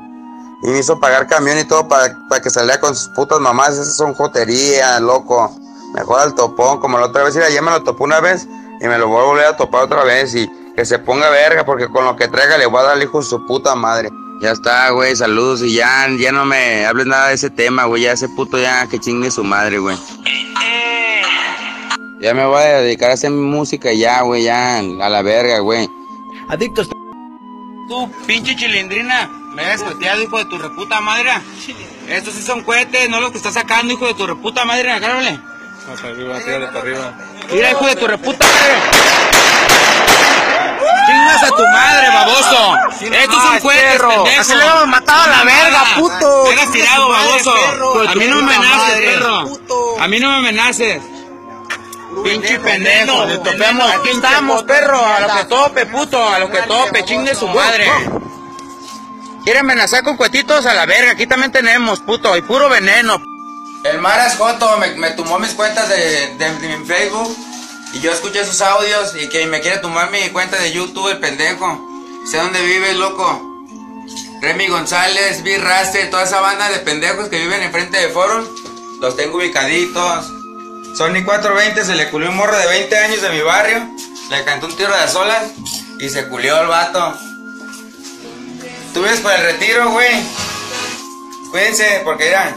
Y me hizo pagar camión y todo para, para que saliera con sus putas mamás. Esas son jotería, loco. Mejor al topón, como la otra vez. Mira, ya me lo topó una vez y me lo voy a volver a topar otra vez. Y que se ponga verga, porque con lo que traiga le voy a dar al hijo de su puta madre. Ya está, güey, saludos. Y ya, ya no me hables nada de ese tema, güey. Ya ese puto ya que chingue su madre, güey. Ya me voy a dedicar a hacer música ya, güey, ya, a la verga, güey. Adictos. Tú, pinche chilindrina, me has coheteado, hijo de tu reputa madre. Estos sí son cohetes, no los que estás sacando, hijo de tu reputa madre, agárrale. Para arriba, tírale para arriba. Mira, hijo de tu reputa madre. Chingas a tu madre, baboso. Estos son cohetes, pendejo. Así le hemos matado a la verga, puto. Me has tirado, baboso. A mí no me amenaces, perro. A mí no me amenaces. Pinche pendejo. Le topemos. Aquí estamos, perro. A lo que tope, puto. A lo que tope. Chingue su madre. Quiere amenazar con cuetitos a la verga. Aquí también tenemos, puto. Y puro veneno. El Maras Joto me, tomó mis cuentas de, de, mi Facebook. Y yo escuché sus audios. Y que me quiere tomar mi cuenta de YouTube, el pendejo. Sé dónde vive, loco. Remy González, B. Raster, toda esa banda de pendejos que viven enfrente de Forum. Los tengo ubicaditos. Sony 420 se le culió un morro de 20 años de mi barrio. Le cantó un tiro de solas y se culió el vato. Tú ves para el retiro, güey. Cuídense, porque irán.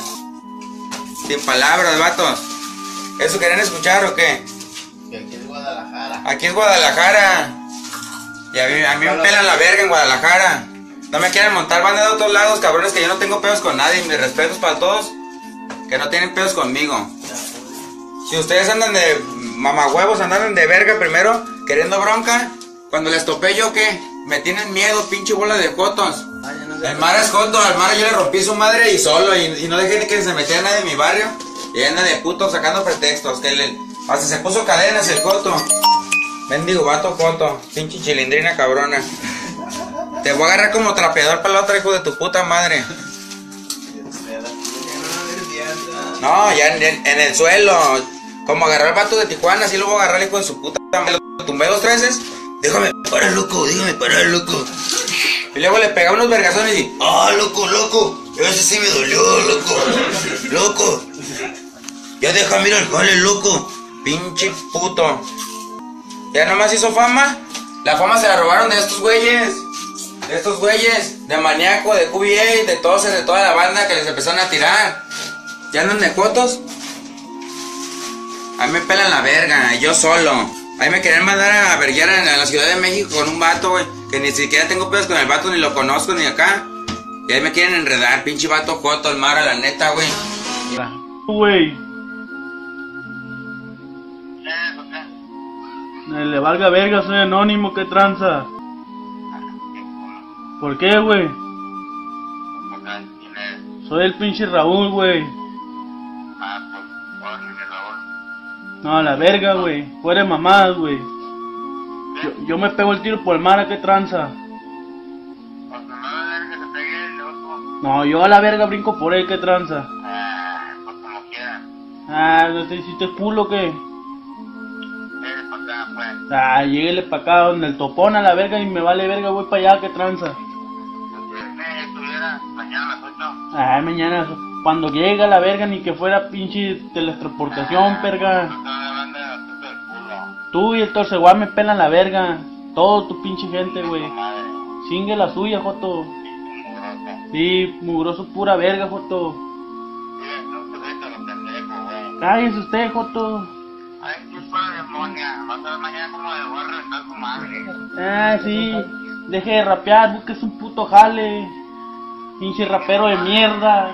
Sin palabras, vatos. ¿Eso querían escuchar o qué? Aquí es Guadalajara. Aquí es Guadalajara. Y a mí, a mí me pelan la verga en Guadalajara. No me quieren montar banda de otros lados, cabrones, que yo no tengo pedos con nadie. Mis respetos para todos que no tienen pedos conmigo. Si ustedes andan de mamahuevos, andan de verga primero, queriendo bronca, cuando les topé yo, ¿qué? Me tienen miedo, pinche bola de jotos. El Mara es joto, al Mara yo le rompí su madre y solo, y, y no dejé ni que se metiera nadie en mi barrio. Y anda de puto sacando pretextos, que le, hasta se puso cadenas el joto. Mendigo vato joto, pinche chilindrina cabrona. Te voy a agarrar como trapeador para la otra hijo de tu puta madre. No, ya en, en- en el suelo. Como agarrar al vato de Tijuana, así lo voy a agarrar hijo de su puta madre. Lo tumbé dos veces. Déjame parar, loco, déjame parar, loco. Y luego le pegaba unos vergazones y. ¡Ah, loco, loco! Ese sí me dolió, loco. Loco. Ya déjame ir al jale, loco. Pinche puto. Ya nomás hizo fama. La fama se la robaron de estos güeyes. De estos güeyes. De maníaco, de QBA, de todos, de toda la banda que les empezaron a tirar. ¿Ya andan de cotos? A mí me pelan la verga, yo solo. A mí me quieren mandar a verguiar en la Ciudad de México con un vato, güey. Que ni siquiera tengo pedos con el vato, ni lo conozco, ni acá. Y ahí me quieren enredar, pinche vato joto, el mara, la neta, güey. Güey. Eh, Le valga verga, soy anónimo, qué tranza. ¿Por qué, güey? Soy el pinche Raúl, güey. No, la verga, güey. Fuera mamadas, güey. Yo, yo me pego el tiro por el mar, ¿a qué tranza? No, yo a la verga brinco por él, ¿qué tranza? Ah, ¿no te hiciste culo o qué? Ah, lléguele pa' acá donde el topón a la verga y me vale verga, voy para allá, ¿qué tranza? Ah, mañana, cuando llega la verga, ni que fuera pinche teletransportación, verga. Tú y el torceguá me pelan la verga. Todo tu pinche gente, güey. Chingue la suya, Joto. Sí, mugroso pura verga, Joto. Cállese usted, Joto. Ah, sí. Deje de rapear, busques un puto jale. Pinche rapero de mierda.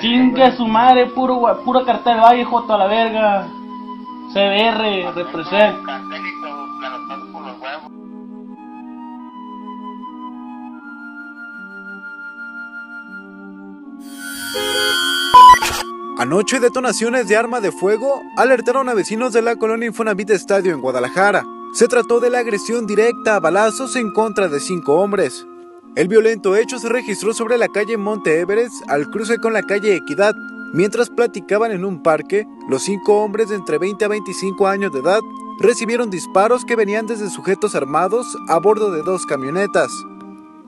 Chinga su madre, puro, puro cartel valle joto, a la verga. CBR, represent. Anoche detonaciones de arma de fuego alertaron a vecinos de la colonia Infonavit Estadio en Guadalajara. Se trató de la agresión directa a balazos en contra de cinco hombres. El violento hecho se registró sobre la calle Monte Everest al cruce con la calle Equidad. Mientras platicaban en un parque, los cinco hombres de entre 20 a 25 años de edad recibieron disparos que venían desde sujetos armados a bordo de dos camionetas.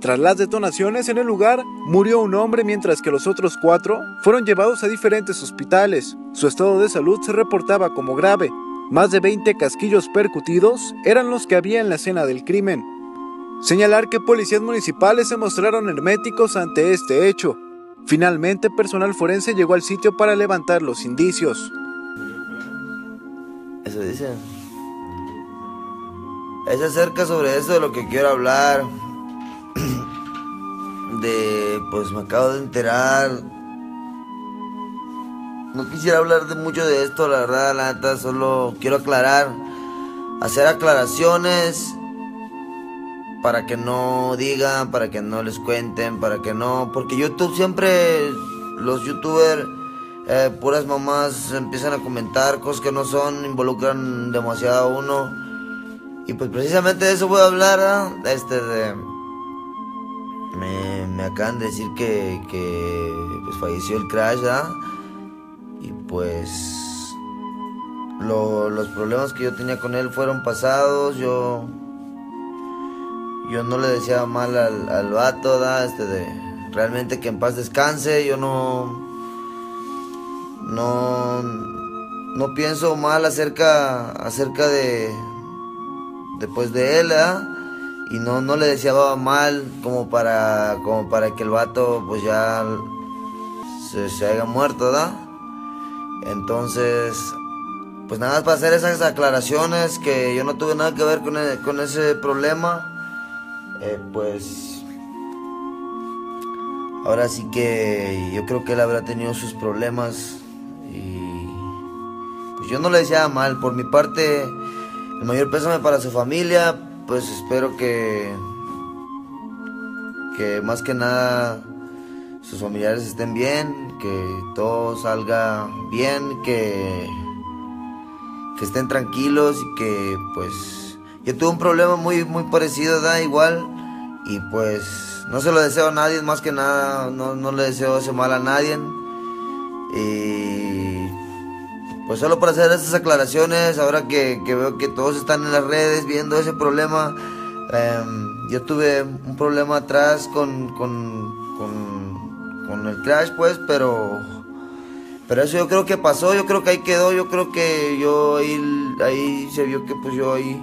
Tras las detonaciones en el lugar, murió un hombre mientras que los otros cuatro fueron llevados a diferentes hospitales. Su estado de salud se reportaba como grave. Más de 20 casquillos percutidos eran los que había en la escena del crimen. Señalar que policías municipales se mostraron herméticos ante este hecho. Finalmente, personal forense llegó al sitio para levantar los indicios. Eso dicen. Es acerca sobre eso de lo que quiero hablar. De, pues me acabo de enterar. No quisiera hablar de mucho de esto, la verdad, la neta, solo quiero aclarar, hacer aclaraciones para que no digan, para que no les cuenten, para que no, porque YouTube siempre, los youtubers, eh, puras mamás empiezan a comentar cosas que no son, involucran demasiado a uno. Y pues precisamente de eso voy a hablar, ¿ah? este de... Me, acaban de decir que, que pues falleció el Crash, ¿ah? Y pues lo- los problemas que yo tenía con él fueron pasados, yo yo no le decía mal al, al vato, ¿da? Este de realmente que en paz descanse, yo no no no pienso mal acerca acerca de después de él, y no, no le deseaba mal como para, como para que el vato pues ya se, se haya muerto. Entonces, pues nada más para hacer esas aclaraciones que yo no tuve nada que ver con, e- con ese problema, eh, pues ahora sí que yo creo que él habrá tenido sus problemas y pues yo no le decía mal. Por mi parte, el mayor pésame para su familia, pues espero que que más que nada sus familiares estén bien, que todo salga bien, que que estén tranquilos y que pues yo tuve un problema muy muy parecido, da igual y pues no se lo deseo a nadie, más que nada no, no le deseo ese mal a nadie. Y pues solo para hacer estas aclaraciones, ahora que, que veo que todos están en las redes viendo ese problema, em, yo tuve un problema atrás con, con, con, con el crash pues, pero pero eso yo creo que pasó, yo creo que ahí quedó, yo creo que yo ahí, ahí se vio que pues yo ahí,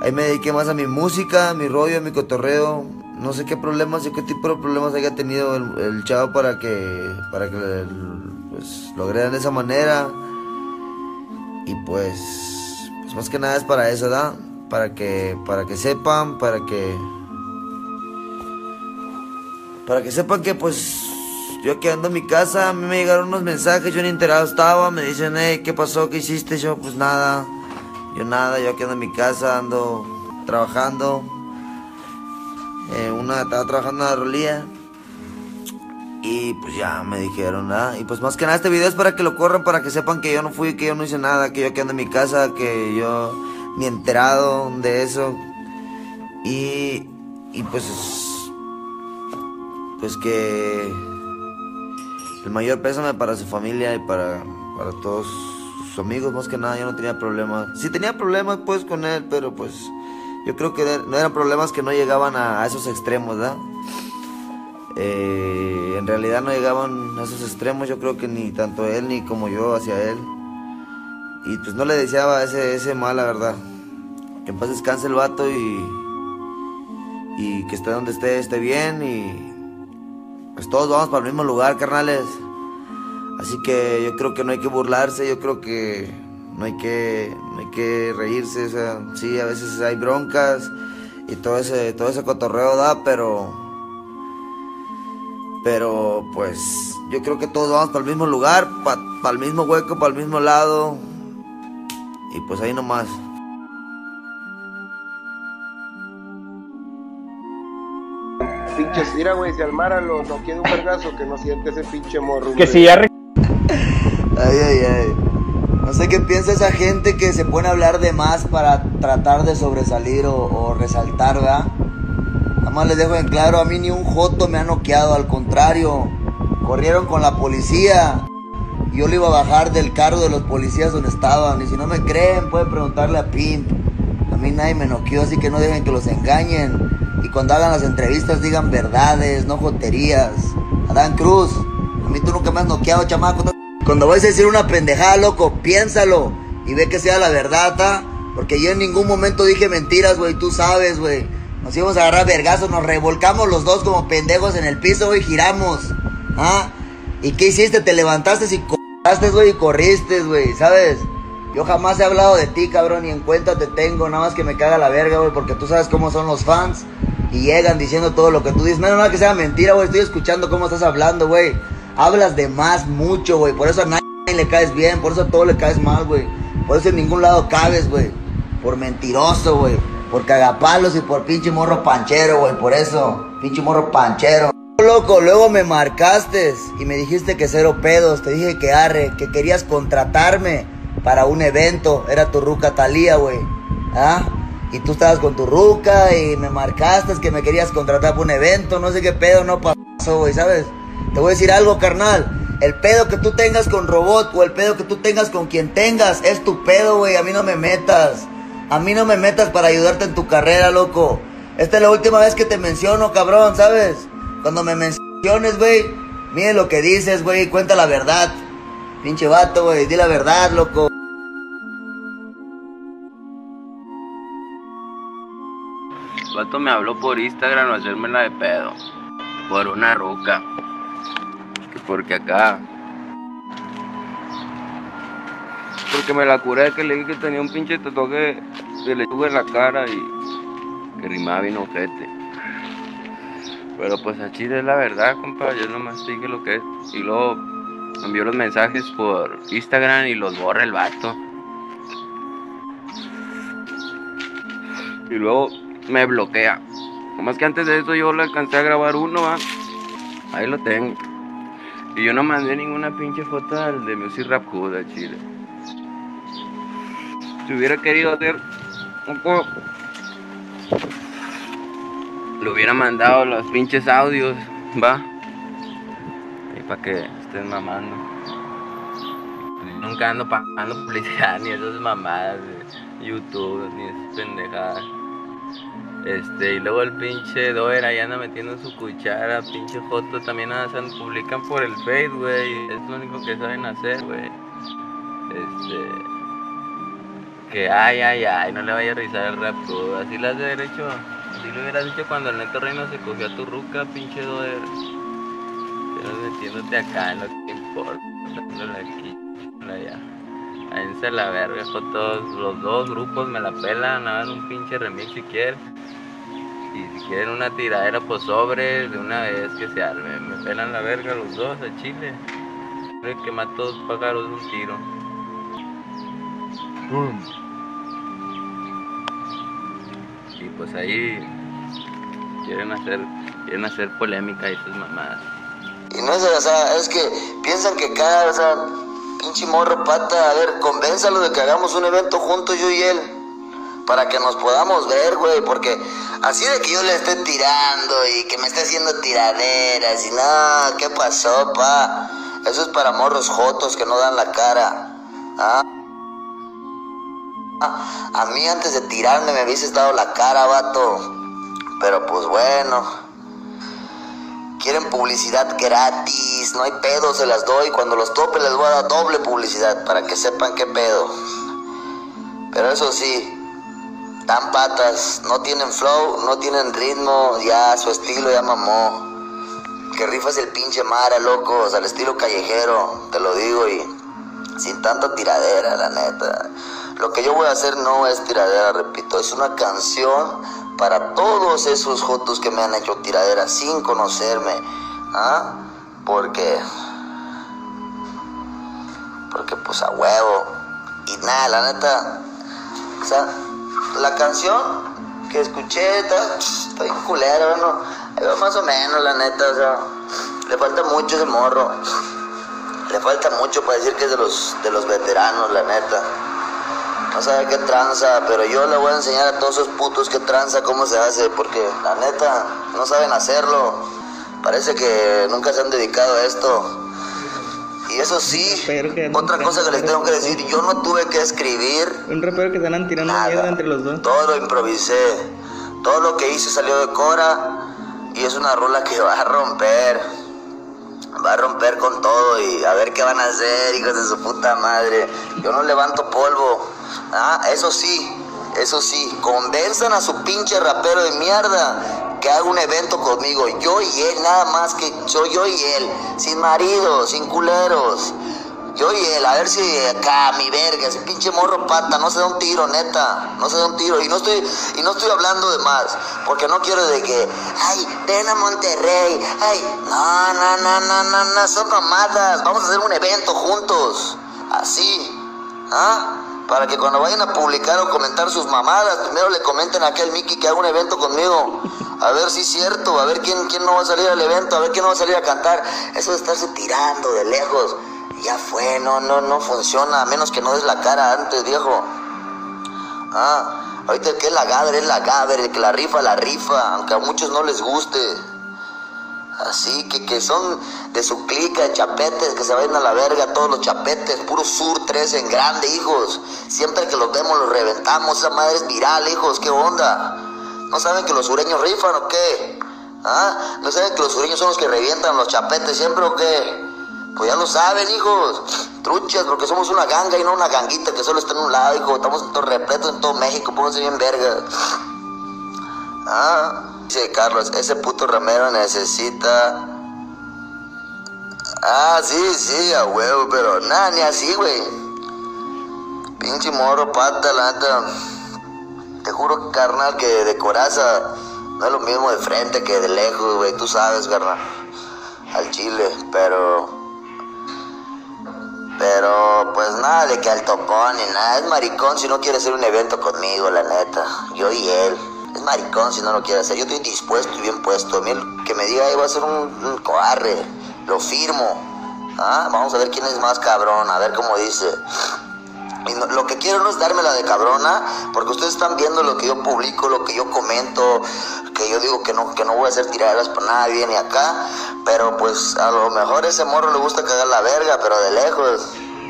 ahí me dediqué más a mi música, a mi rollo, a mi cotorreo. No sé qué problemas y qué tipo de problemas haya tenido el, chavo para que, para que pues, lo de esa manera. Y pues, pues más que nada es para eso, ¿verdad? Para que, para que sepan, para que, para que sepan que pues yo aquí ando en mi casa, a mí me llegaron unos mensajes, yo ni enterado estaba, me dicen, hey, ¿qué pasó? ¿Qué hiciste? Yo, pues nada, yo nada, yo aquí ando en mi casa, ando trabajando. Eh, una estaba trabajando en la rolía. Y pues ya me dijeron, ¿verdad? Y pues más que nada este video es para que lo corran, para que sepan que yo no fui, que yo no hice nada, que yo aquí ando en mi casa, que yo ni enterado de eso. Y, y pues, pues que el mayor pésame para su familia y para, para todos sus amigos, más que nada, yo no tenía problemas. Sí tenía problemas pues con él, pero pues yo creo que no eran problemas que no llegaban a, a esos extremos, ¿verdad? Eh, en realidad no llegaban a esos extremos, yo creo que ni tanto él ni como yo hacia él. Y pues no le deseaba ese, ese mal, la verdad. Que en paz descanse el vato y, y que esté donde esté, esté bien y pues todos vamos para el mismo lugar, carnales. Así que yo creo que no hay que burlarse, yo creo que no hay que, no hay que reírse, o sea, sí, a veces hay broncas y todo ese, todo ese cotorreo da, pero pero pues yo creo que todos vamos para el mismo lugar, para el mismo hueco, para el mismo lado. Y pues ahí nomás. Pinches, mira, güey, si Almáralo no quiere un vergazo, que no siente ese pinche morro. Que si ya re- Ay, ay, ay. No sé qué piensa esa gente que se pone a hablar de más para tratar de sobresalir o, resaltar, ¿verdad? Nada más les dejo en claro, a mí ni un joto me ha noqueado, al contrario. Corrieron con la policía. Yo le iba a bajar del carro de los policías donde estaban. Y si no me creen, pueden preguntarle a Pimp. A mí nadie me noqueó, así que no dejen que los engañen. Y cuando hagan las entrevistas digan verdades, no joterías. Adán Cruz, a mí tú nunca me has noqueado, chamaco. Cuando vais a decir una pendejada, loco, piénsalo. Y ve que sea la verdad, ¿ta? Porque yo en ningún momento dije mentiras, güey, tú sabes, güey. Nos íbamos a agarrar vergazos, nos revolcamos los dos como pendejos en el piso, güey, giramos. ¿Ah? ¿Y qué hiciste? Te levantaste y corraste, güey, y corriste, güey, ¿sabes? Yo jamás he hablado de ti, cabrón, ni en cuenta te tengo, nada más que me caga la verga, güey, porque tú sabes cómo son los fans. Y llegan diciendo todo lo que tú dices. Menos mal que sea mentira, güey, estoy escuchando cómo estás hablando, güey. Hablas de más mucho, güey, por eso a nadie le caes bien, por eso a todo le caes mal, güey. Por eso en ningún lado cabes, güey. Por mentiroso, güey. Por cagapalos y por pinche morro panchero, güey, por eso. Pinche morro panchero. Loco, luego me marcaste y me dijiste que cero pedos. Te dije que arre, que querías contratarme para un evento. Era tu ruca Talía, güey. ¿Ah? Y tú estabas con tu ruca y me marcaste que me querías contratar para un evento. No sé qué pedo no pasó, güey, ¿sabes? Te voy a decir algo, carnal. El pedo que tú tengas con robot o el pedo que tú tengas con quien tengas es tu pedo, güey. A mí no me metas. A mí no me metas para ayudarte en tu carrera, loco. Esta es la última vez que te menciono, cabrón, ¿sabes? Cuando me menciones, güey, mire lo que dices, güey, cuenta la verdad. Pinche vato, güey, di la verdad, loco. Vato me habló por Instagram a hacérmela de pedo. Por una ruca. Que porque acá. Porque me la curé que le dije que tenía un pinche tatuaje de lechuga en la cara y que rimaba bien ojete. Pero pues a es la verdad, compa. Yo nomás dije lo que es. Y luego envió los mensajes por Instagram y los borra el vato. Y luego me bloquea. Nomás que antes de eso yo le alcancé a grabar uno, ¿va? Ahí lo tengo. Y yo no mandé ninguna pinche foto de Music Rap Chile. Si hubiera querido hacer un poco, le hubiera mandado los pinches audios, ¿va? Y para que estén mamando. Nunca ando pagando publicidad ni esas mamadas de YouTube, ni esas pendejadas. Este, y luego el pinche Doer ahí anda metiendo su cuchara, pinche foto, también se publican por el Face, güey. Es lo único que saben hacer, güey. Este. Que ay, ay, ay, no le vaya a revisar el rap todo. Así lo has de haber hecho. Así lo hubieras dicho cuando el Neto Reino se cogió a tu ruca, pinche Doer. Pero metiéndote acá lo que importa. Dándole aquí, allá. Váyanse a la verga, todos los dos grupos me la pelan, hagan un pinche remix si quieren. Y si quieren una tiradera, pues sobre, de una vez que se arme. Me pelan la verga los dos a Chile. Creo que mató dos pájaros de un tiro. Y pues ahí quieren hacer, quieren hacer polémica y sus mamadas. Y no es, o sea, es que piensan que cada, o sea, pinche morro pata, a ver, convénzalo de que hagamos un evento juntos yo y él. Para que nos podamos ver, güey, porque así de que yo le esté tirando y que me esté haciendo tiraderas y no, ¿qué pasó, pa? Eso es para morros jotos que no dan la cara. ¿Ah? A mí antes de tirarme me hubieses dado la cara, vato. Pero pues bueno. Quieren publicidad gratis, no hay pedo, se las doy. Cuando los tope les voy a dar doble publicidad para que sepan qué pedo. Pero eso sí, dan patas, no tienen flow, no tienen ritmo, ya su estilo ya mamó. Que rifas el pinche Mara, loco, o sea, el estilo callejero, te lo digo y sin tanta tiradera, la neta. Lo que yo voy a hacer no es tiradera, repito, es una canción para todos esos jotos que me han hecho tiradera sin conocerme. ¿Ah? Porque. Porque pues a huevo. Y nada, la neta. O sea, la canción que escuché está, está bien culera, va más o menos, la neta, o sea. Le falta mucho ese morro. Le falta mucho para decir que es de los, de los veteranos, la neta. No sabe qué tranza, pero yo le voy a enseñar a todos esos putos que tranza cómo se hace, porque la neta no saben hacerlo. Parece que nunca se han dedicado a esto. Y eso sí, otra cosa que les tengo que decir, yo no tuve que escribir Un rapero que se andan tirando Nada. mierda entre los dos. todo lo improvisé. Todo lo que hice salió de Cora y es una rola que va a romper. Va a romper con todo y a ver qué van a hacer, hijos de su puta madre. Yo no levanto polvo. Ah, eso sí, eso sí, convenzan a su pinche rapero de mierda que haga un evento conmigo. Yo y él, nada más que soy yo y él. Sin marido, sin culeros. Yo y él, a ver si acá, mi verga, ese pinche morro pata, no se da un tiro, neta, no se da un tiro. Y no estoy, y no estoy hablando de más, porque no quiero de que, ay, ven a Monterrey, ay, no, no, no, no, no, no, son mamadas, vamos a hacer un evento juntos, así, ¿ah? Para que cuando vayan a publicar o comentar sus mamadas, primero le comenten a aquel Mickey que haga un evento conmigo. A ver si es cierto, a ver quién, quién no va a salir al evento, a ver quién no va a salir a cantar. Eso de estarse tirando de lejos, ya fue, no, no, no funciona, a menos que no des la cara antes, viejo. Ah, ahorita el que es la gaber es la gaber, el que la rifa, la rifa, aunque a muchos no les guste. Así que, que son de su clica de chapetes, que se vayan a la verga todos los chapetes, puro sur 3 en grande, hijos. Siempre que los vemos los reventamos, esa madre es viral, hijos, ¿qué onda? ¿No saben que los sureños rifan o qué? ¿Ah? ¿No saben que los sureños son los que revientan los chapetes siempre o qué? Pues ya lo saben, hijos. Truchas, porque somos una ganga y no una ganguita que solo está en un lado, hijo. Estamos en todo repleto en todo México, pónganse bien verga. Ah, dice Carlos, ese puto ramero necesita... Ah, sí, sí, a huevo, pero nada, ni así, güey. Pinche morro, pata, la neta. Te juro, carnal, que de coraza no es lo mismo de frente que de lejos, güey. Tú sabes, carnal. Al chile, pero... Pero, pues nada de que al topón ni nada. Es maricón si no quiere hacer un evento conmigo, la neta. Yo y él. Es maricón si no lo quiere hacer. Yo estoy dispuesto y bien puesto. A que me diga, ahí va a ser un, un coarre. Lo firmo. ¿Ah? Vamos a ver quién es más cabrón. A ver cómo dice. Lo que quiero no es darme la de cabrona, porque ustedes están viendo lo que yo publico, lo que yo comento, que yo digo que no, que no voy a hacer tiraderas para nadie ni acá, pero pues a lo mejor ese morro le gusta cagar la verga, pero de lejos.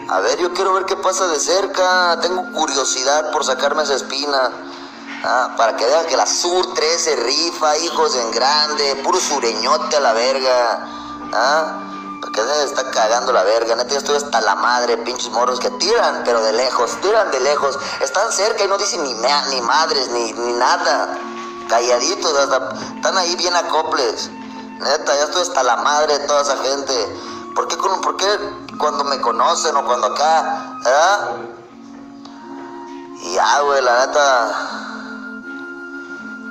A ver, yo quiero ver qué pasa de cerca, tengo curiosidad por sacarme esa espina. Ah, para que vean que la Sur 13 rifa, hijos en grande, puro sureñote a la verga. ¿Ah? Para que vean, está cagando la verga. Neta, ya estoy hasta la madre, pinches morros que tiran, pero de lejos, tiran de lejos. Están cerca y no dicen ni, ma- ni madres, ni, ni nada. Calladitos, hasta, están ahí bien acoples. Neta, ya estoy hasta la madre de toda esa gente. ¿Por qué, por qué cuando me conocen o cuando acá? ¿Ah? Y ya, güey, la neta.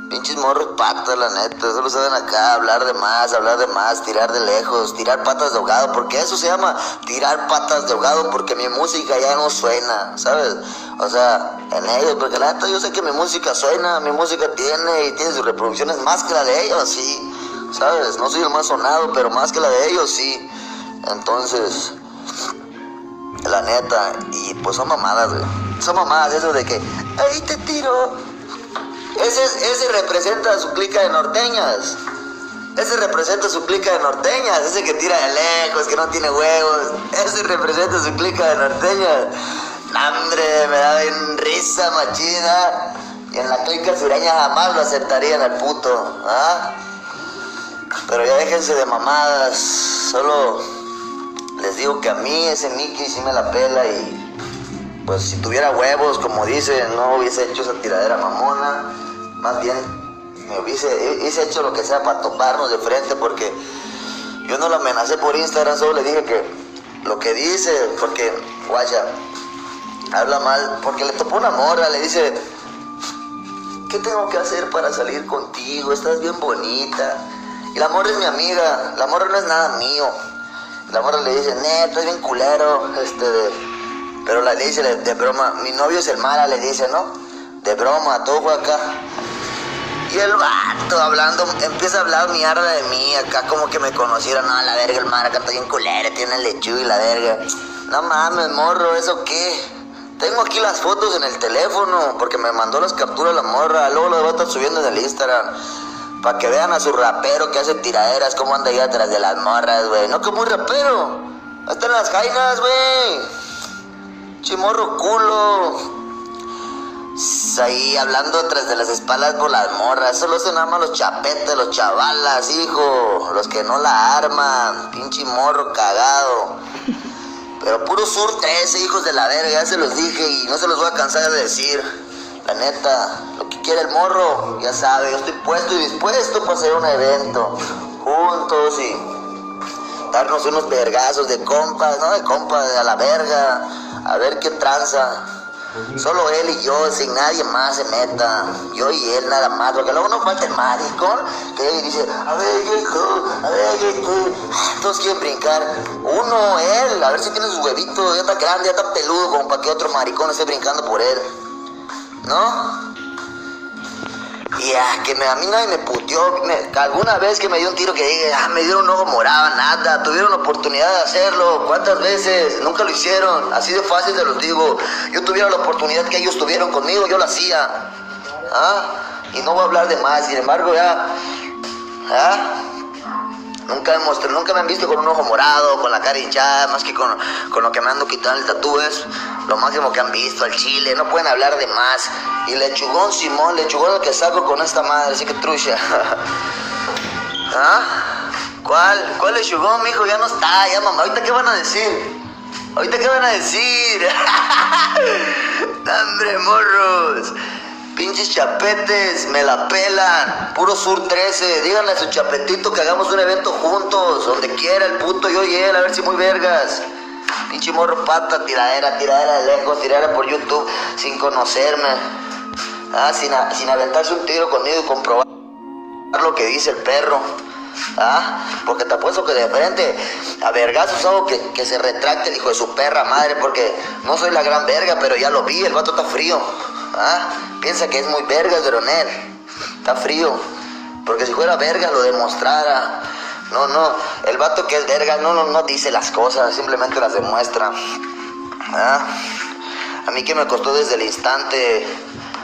Pinches morros patas, la neta. Solo saben acá hablar de más, hablar de más, tirar de lejos, tirar patas de ahogado. Porque eso se llama tirar patas de ahogado. Porque mi música ya no suena, ¿sabes? O sea, en ellos. Porque la neta, yo sé que mi música suena, mi música tiene y tiene sus reproducciones más que la de ellos, sí. ¿Sabes? No soy el más sonado, pero más que la de ellos, sí. Entonces, la neta, y pues son mamadas, güey. Son mamadas eso de que, ahí te tiro. Ese, ese representa su clica de norteñas. Ese representa su clica de norteñas. Ese que tira de lejos, que no tiene huevos. Ese representa su clica de norteñas. Nah, Hombre, me da bien risa, machina. Y en la clica sureña jamás lo aceptarían al puto. ¿ah? Pero ya déjense de mamadas. Solo les digo que a mí ese Mickey sí me la pela y pues si tuviera huevos, como dice, no hubiese hecho esa tiradera mamona. Más bien me hubiese, hubiese hecho lo que sea para toparnos de frente porque yo no lo amenacé por Instagram, solo le dije que lo que dice, porque, guaya, habla mal, porque le topó una morra, le dice, ¿qué tengo que hacer para salir contigo? Estás bien bonita. Y la morra es mi amiga, la morra no es nada mío. La morra le dice, ne, tú eres bien culero, este, pero la le dice de, de broma, mi novio es el mala, le dice, ¿no? De broma, todo acá. Y el vato hablando, empieza a hablar mierda de mí, acá como que me conociera, no, la verga, el mara acá está bien culero, tiene lechuga y la verga. No mames, morro, ¿eso qué? Tengo aquí las fotos en el teléfono, porque me mandó las capturas la morra, luego lo voy a estar subiendo en el Instagram. Para que vean a su rapero que hace tiraderas, cómo anda ahí atrás de las morras, güey. No como un rapero. Están las jainas, güey. Chimorro culo. Ahí hablando tras de las espaldas por las morras. Eso lo hacen nada más los chapetes, los chavalas, hijo. Los que no la arman. Pinche morro cagado. Pero puro sur 13, hijos de la verga, ya se los dije y no se los voy a cansar de decir. La neta, lo que quiere el morro, ya sabe, yo estoy puesto y dispuesto para hacer un evento. Juntos y darnos unos vergazos de compas, ¿no? De compas a la verga. A ver qué tranza. Solo él y yo, sin nadie más se meta. Yo y él nada más, porque luego no falta el maricón que dice, a ver, hijo, a ver, hijo. Todos quieren brincar. Uno, él, a ver si tiene sus huevitos, ya está grande, ya está peludo, como para que otro maricón esté brincando por él. ¿No? Y que me, a mí nadie me puteó. alguna vez que me dio un tiro que dije, ah, me dieron un ojo morado, nada. Tuvieron oportunidad de hacerlo. ¿Cuántas veces? Nunca lo hicieron. Así de fácil se los digo. Yo tuviera la oportunidad que ellos tuvieron conmigo, yo la hacía. ¿Ah? Y no voy a hablar de más. Sin embargo, ya. ¿Ah? Nunca me, mostré- nunca me han visto con un ojo morado, con la cara hinchada, más que con, con lo que me ando quitando el tatú es lo máximo que han visto al chile, no pueden hablar de más. Y lechugón Simón, lechugón el que saco con esta madre, así que trucha. ¿Ah? ¿Cuál? ¿Cuál lechugón, mijo? Ya no está, ya mamá. ¿Ahorita qué van a decir? ¿Ahorita qué van a decir? ¡Hombre, morros! Pinches chapetes, me la pelan. Puro Sur 13. Díganle a su chapetito que hagamos un evento juntos. Donde quiera el puto yo y él. A ver si muy vergas. Pinche morro pata, tiradera, tiradera de lejos, tiradera por YouTube sin conocerme. Ah, sin, sin aventarse un tiro conmigo y comprobar lo que dice el perro. Ah, porque te apuesto que de frente a vergazos hago que, que se retracte el hijo de su perra madre, porque no soy la gran verga, pero ya lo vi, el vato está frío. Ah, piensa que es muy verga el veronel. Está frío. Porque si fuera verga lo demostrara. No, no, el vato que es verga no, no, no dice las cosas, simplemente las demuestra. Ah, a mí que me costó desde el instante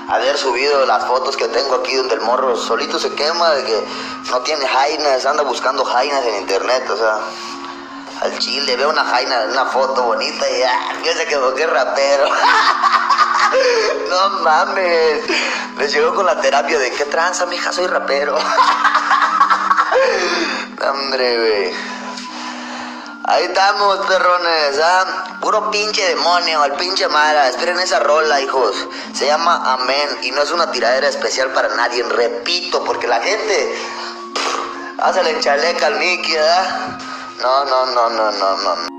haber subido las fotos que tengo aquí donde el morro solito se quema de que no tiene jainas, anda buscando jainas en internet, o sea, al chile, veo una jaina, una foto bonita y ah, piensa que es rapero. no mames, me llegó con la terapia de qué tranza, mija, soy rapero. Hombre, güey. Ahí estamos, perrones, ¿ah? Puro pinche demonio, el pinche Mara. Esperen esa rola, hijos. Se llama Amén y no es una tiradera especial para nadie. Repito, porque la gente la chaleca al Mickey. No, no, no, no, no, no. no.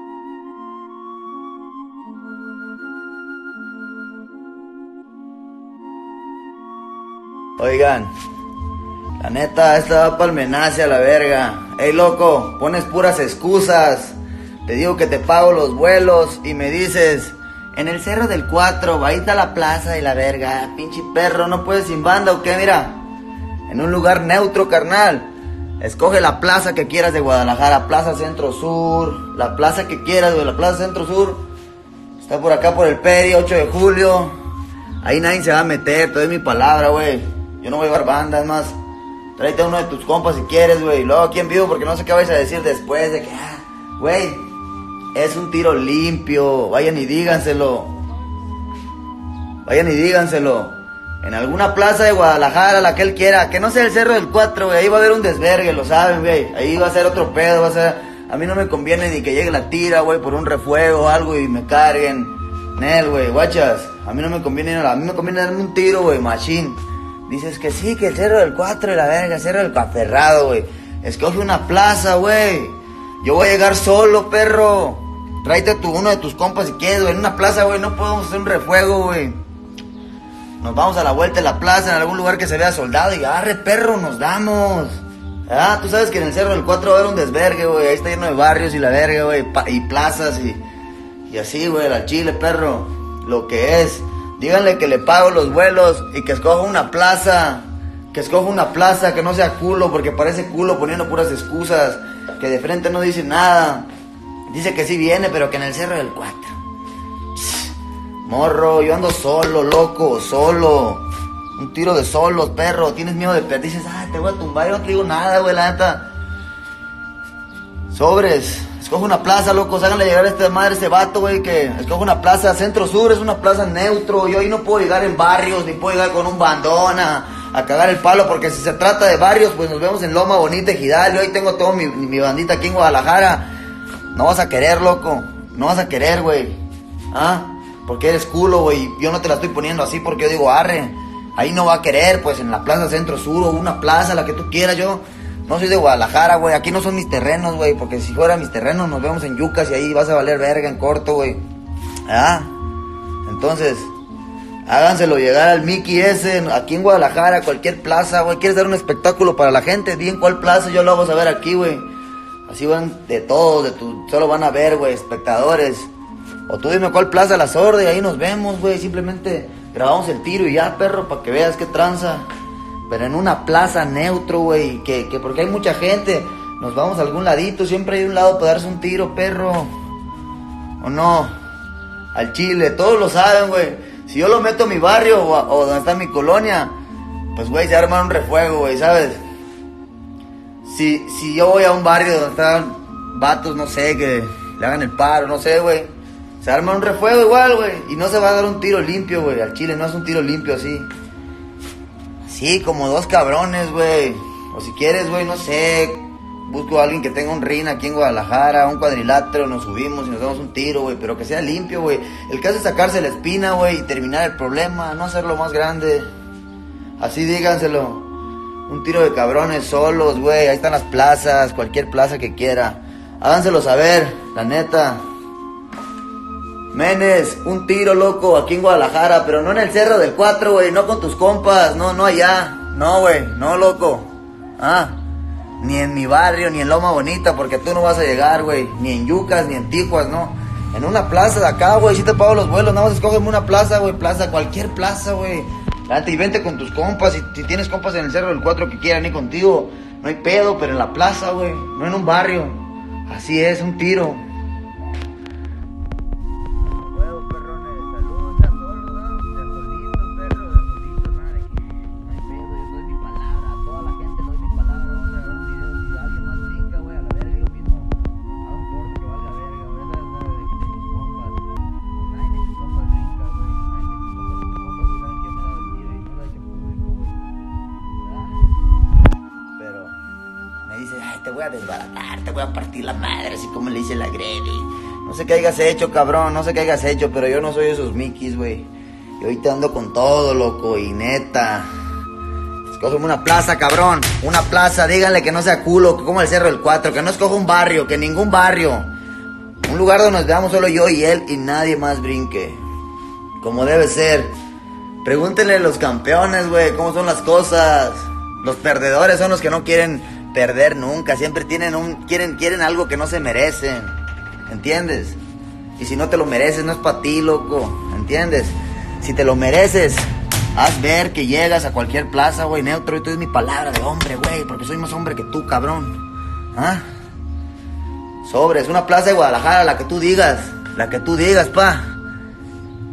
Oigan, la neta, esta va a la verga. Ey, loco, pones puras excusas. Te digo que te pago los vuelos y me dices, en el cerro del 4, ahí está la plaza y la verga. Pinche perro, ¿no puedes sin banda o qué? Mira, en un lugar neutro, carnal. Escoge la plaza que quieras de Guadalajara, Plaza Centro Sur, la plaza que quieras, güey, la Plaza Centro Sur. Está por acá por el Peri, 8 de julio. Ahí nadie se va a meter, te doy mi palabra, güey. Yo no voy a llevar banda, es más. Tráete a uno de tus compas si quieres, güey. Luego aquí en vivo, porque no sé qué vais a decir después de que, ah, güey, es un tiro limpio. Vayan y díganselo. Vayan y díganselo. En alguna plaza de Guadalajara, la que él quiera. Que no sea el Cerro del 4, güey. Ahí va a haber un desvergue, lo saben, güey. Ahí va a ser otro pedo, va a ser... A mí no me conviene ni que llegue la tira, güey, por un refuego o algo y me carguen. Nel, güey, guachas. A mí no me conviene. A mí me conviene darme un tiro, güey, machín. Dices que sí, que el Cerro del 4 y la verga, el Cerro del Caferrado, güey. Escoge una plaza, güey. Yo voy a llegar solo, perro. Tráete tu, uno de tus compas si quieres, güey. En una plaza, güey, no podemos hacer un refuego, güey. Nos vamos a la vuelta de la plaza, en algún lugar que se vea soldado y arre, perro, nos damos. Ah, tú sabes que en el Cerro del 4 va a haber un desvergue, güey. Ahí está lleno de barrios y la verga, güey. Y plazas y, y así, güey, la chile, perro. Lo que es. Díganle que le pago los vuelos y que escoja una plaza. Que escoja una plaza, que no sea culo, porque parece culo poniendo puras excusas. Que de frente no dice nada. Dice que sí viene, pero que en el Cerro del 4. Morro, yo ando solo, loco, solo. Un tiro de solos, perro. Tienes miedo de perder. Dices, ah, te voy a tumbar. Yo no te digo nada, güey, la neta. Sobres. Escoge una plaza, locos. Háganle llegar a esta madre, ese vato, güey, que una plaza. Centro Sur es una plaza neutro. Yo ahí no puedo llegar en barrios, ni puedo llegar con un bandón a, a cagar el palo. Porque si se trata de barrios, pues nos vemos en Loma Bonita, Gidal. Yo ahí tengo todo mi, mi bandita aquí en Guadalajara. No vas a querer, loco. No vas a querer, güey. ¿Ah? Porque eres culo, güey. Yo no te la estoy poniendo así porque yo digo, arre. Ahí no va a querer, pues en la plaza Centro Sur o una plaza, la que tú quieras. Yo no soy de Guadalajara, güey. Aquí no son mis terrenos, güey. Porque si fuera mis terrenos, nos vemos en Yucas y ahí vas a valer verga en corto, güey. ¿Ah? Entonces, háganselo llegar al Mickey ese, aquí en Guadalajara, cualquier plaza, güey. ¿Quieres dar un espectáculo para la gente? Di en cuál plaza, yo lo hago saber aquí, güey. Así van de todos, de tu, solo van a ver, güey, espectadores. O tú dime cuál plaza la sorda y ahí nos vemos, güey. Simplemente grabamos el tiro y ya, perro, para que veas qué tranza. Pero en una plaza neutro, güey, que, que porque hay mucha gente. Nos vamos a algún ladito, siempre hay un lado para darse un tiro, perro. ¿O no? Al chile, todos lo saben, güey. Si yo lo meto a mi barrio o, a- donde está mi colonia, pues, güey, se arma un refuego, güey, ¿sabes? Si, si yo voy a un barrio donde están vatos, no sé, que le hagan el paro, no sé, güey. Se arma un refuego igual, güey. Y no se va a dar un tiro limpio, güey. Al chile no es un tiro limpio así. Sí, como dos cabrones, güey. O si quieres, güey, no sé. Busco a alguien que tenga un ring aquí en Guadalajara, un cuadrilátero, nos subimos y nos damos un tiro, güey. Pero que sea limpio, güey. El caso es sacarse la espina, güey, y terminar el problema, no hacerlo más grande. Así díganselo. Un tiro de cabrones solos, güey. Ahí están las plazas, cualquier plaza que quiera. Háganselo saber, la neta. Menes, un tiro loco aquí en Guadalajara, pero no en el cerro del 4, güey, no con tus compas, no, no allá. No, güey, no loco. Ah, ni en mi barrio, ni en Loma Bonita, porque tú no vas a llegar, güey. Ni en Yucas, ni en Tijuas, no. En una plaza de acá, güey, si te pago los vuelos, nada más escógeme una plaza, güey, plaza, cualquier plaza, güey. Y vente con tus compas, y si tienes compas en el cerro del 4 que quieran ir contigo, no hay pedo, pero en la plaza, güey, no en un barrio. Así es, un tiro. Hayas hecho, cabrón, no sé qué hayas hecho, pero yo no soy esos Mickeys, güey. Y ahorita ando con todo, loco, y neta. Escógeme una plaza, cabrón. Una plaza, díganle que no sea culo, que como el Cerro del 4, que no escoja un barrio, que ningún barrio. Un lugar donde nos veamos solo yo y él y nadie más brinque. Como debe ser. Pregúntenle a los campeones, güey, cómo son las cosas. Los perdedores son los que no quieren perder nunca. Siempre tienen un, quieren, quieren algo que no se merecen. ¿Entiendes? Y si no te lo mereces, no es para ti, loco. ¿Entiendes? Si te lo mereces, haz ver que llegas a cualquier plaza, güey, neutro. Y tú es mi palabra de hombre, güey, porque soy más hombre que tú, cabrón. ¿Ah? Sobres, una plaza de Guadalajara, la que tú digas. La que tú digas, pa.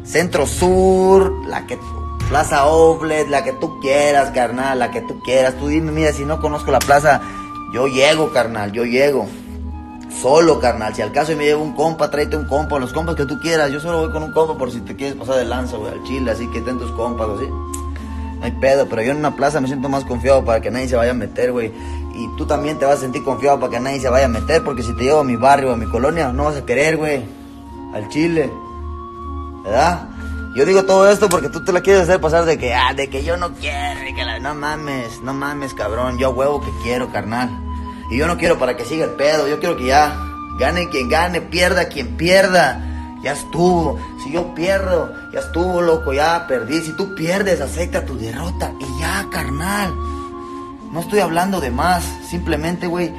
Centro Sur, la que Plaza Oblet, la que tú quieras, carnal, la que tú quieras. Tú dime, mira, si no conozco la plaza, yo llego, carnal, yo llego. Solo, carnal. Si al caso me llevo un compa, tráete un compa, los compas que tú quieras. Yo solo voy con un compa por si te quieres pasar de lanza, güey, al chile, así que ten tus compas, así. No hay pedo, pero yo en una plaza me siento más confiado para que nadie se vaya a meter, güey. Y tú también te vas a sentir confiado para que nadie se vaya a meter, porque si te llevo a mi barrio, a mi colonia, no vas a querer, güey. Al chile. ¿Verdad? Yo digo todo esto porque tú te la quieres hacer pasar de que, ah, de que yo no quiero, y no mames, no mames, cabrón. Yo huevo que quiero, carnal. Y yo no quiero para que siga el pedo, yo quiero que ya gane quien gane, pierda quien pierda. Ya estuvo. Si yo pierdo, ya estuvo, loco, ya perdí. Si tú pierdes, acepta tu derrota y ya, carnal. No estoy hablando de más, simplemente, güey,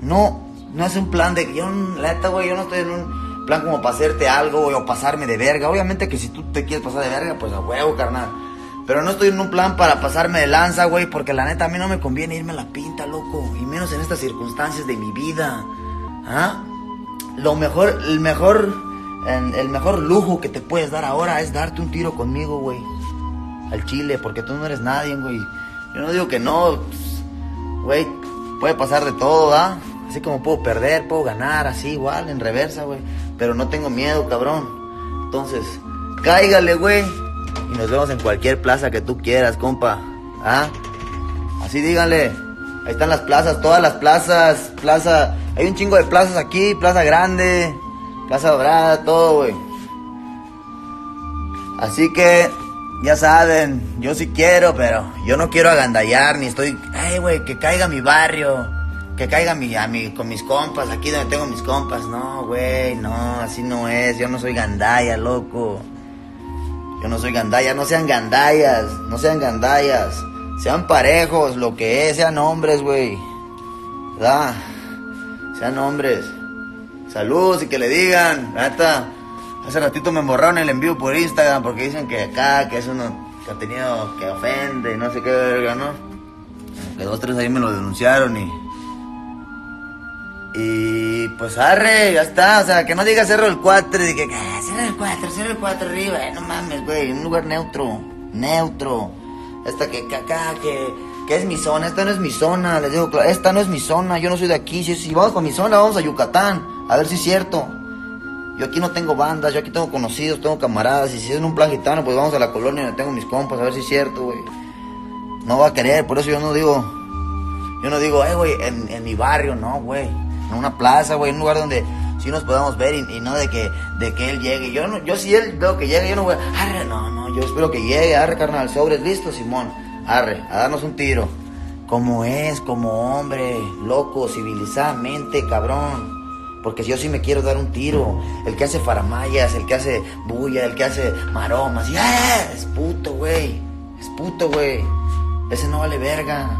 no, no es un plan de que yo, güey, yo no estoy en un plan como para hacerte algo, o pasarme de verga. Obviamente que si tú te quieres pasar de verga, pues a huevo, carnal. Pero no estoy en un plan para pasarme de lanza, güey, porque la neta a mí no me conviene irme a la pinta, loco. Y menos en estas circunstancias de mi vida. ¿Ah? Lo mejor, el mejor, el mejor lujo que te puedes dar ahora es darte un tiro conmigo, güey. Al chile, porque tú no eres nadie, güey. Yo no digo que no, güey, puede pasar de todo, ¿ah? Así como puedo perder, puedo ganar, así igual, en reversa, güey. Pero no tengo miedo, cabrón. Entonces, cáigale, güey. Y nos vemos en cualquier plaza que tú quieras, compa. ¿Ah? Así díganle. Ahí están las plazas, todas las plazas. Plaza. Hay un chingo de plazas aquí. Plaza Grande. Plaza Dorada, todo, güey. Así que, ya saben, yo sí quiero, pero yo no quiero agandallar, ni estoy. Ay, güey, que caiga mi barrio. Que caiga mi, con mis compas, aquí donde tengo mis compas. No, güey, no, así no es. Yo no soy gandaya, loco. Yo no soy gandaya, no sean gandayas, no sean gandayas. Sean parejos, lo que es, sean hombres, güey. ¿Verdad? Sean hombres. Saludos y que le digan. Neta, hace ratito me borraron el envío por Instagram porque dicen que acá, que es uno contenido que ofende no sé qué verga, ¿no? Que dos, tres ahí me lo denunciaron y. Y pues arre, ya está. O sea, que no diga Cerro del 4 y que, que Cerro del 4, Cerro del 4 arriba. no mames, güey. Un lugar neutro. Neutro. Esta que, acá, que, que es mi zona. Esta no es mi zona. Les digo, esta no es mi zona. Yo no soy de aquí. Si, si vamos con mi zona, vamos a Yucatán. A ver si es cierto. Yo aquí no tengo bandas, yo aquí tengo conocidos, tengo camaradas. Y si es en un plan gitano, pues vamos a la colonia donde tengo mis compas, a ver si es cierto, güey. No va a querer, por eso yo no digo. Yo no digo, eh, güey, en, en mi barrio, no, güey. En una plaza, güey, en un lugar donde sí nos podamos ver y, no de que, de que él llegue. Yo no, yo si él veo que llegue, yo no voy a, arre, no, no, yo espero que llegue, arre, carnal, sobres, listo, Simón. arre, a darnos un tiro. Como es, como hombre, loco, civilizadamente, cabrón. Porque yo sí me quiero dar un tiro. El que hace faramayas, el que hace bulla, el que hace maromas. Y, ¡ah! Es puto, güey. Es puto, güey. Ese no vale verga.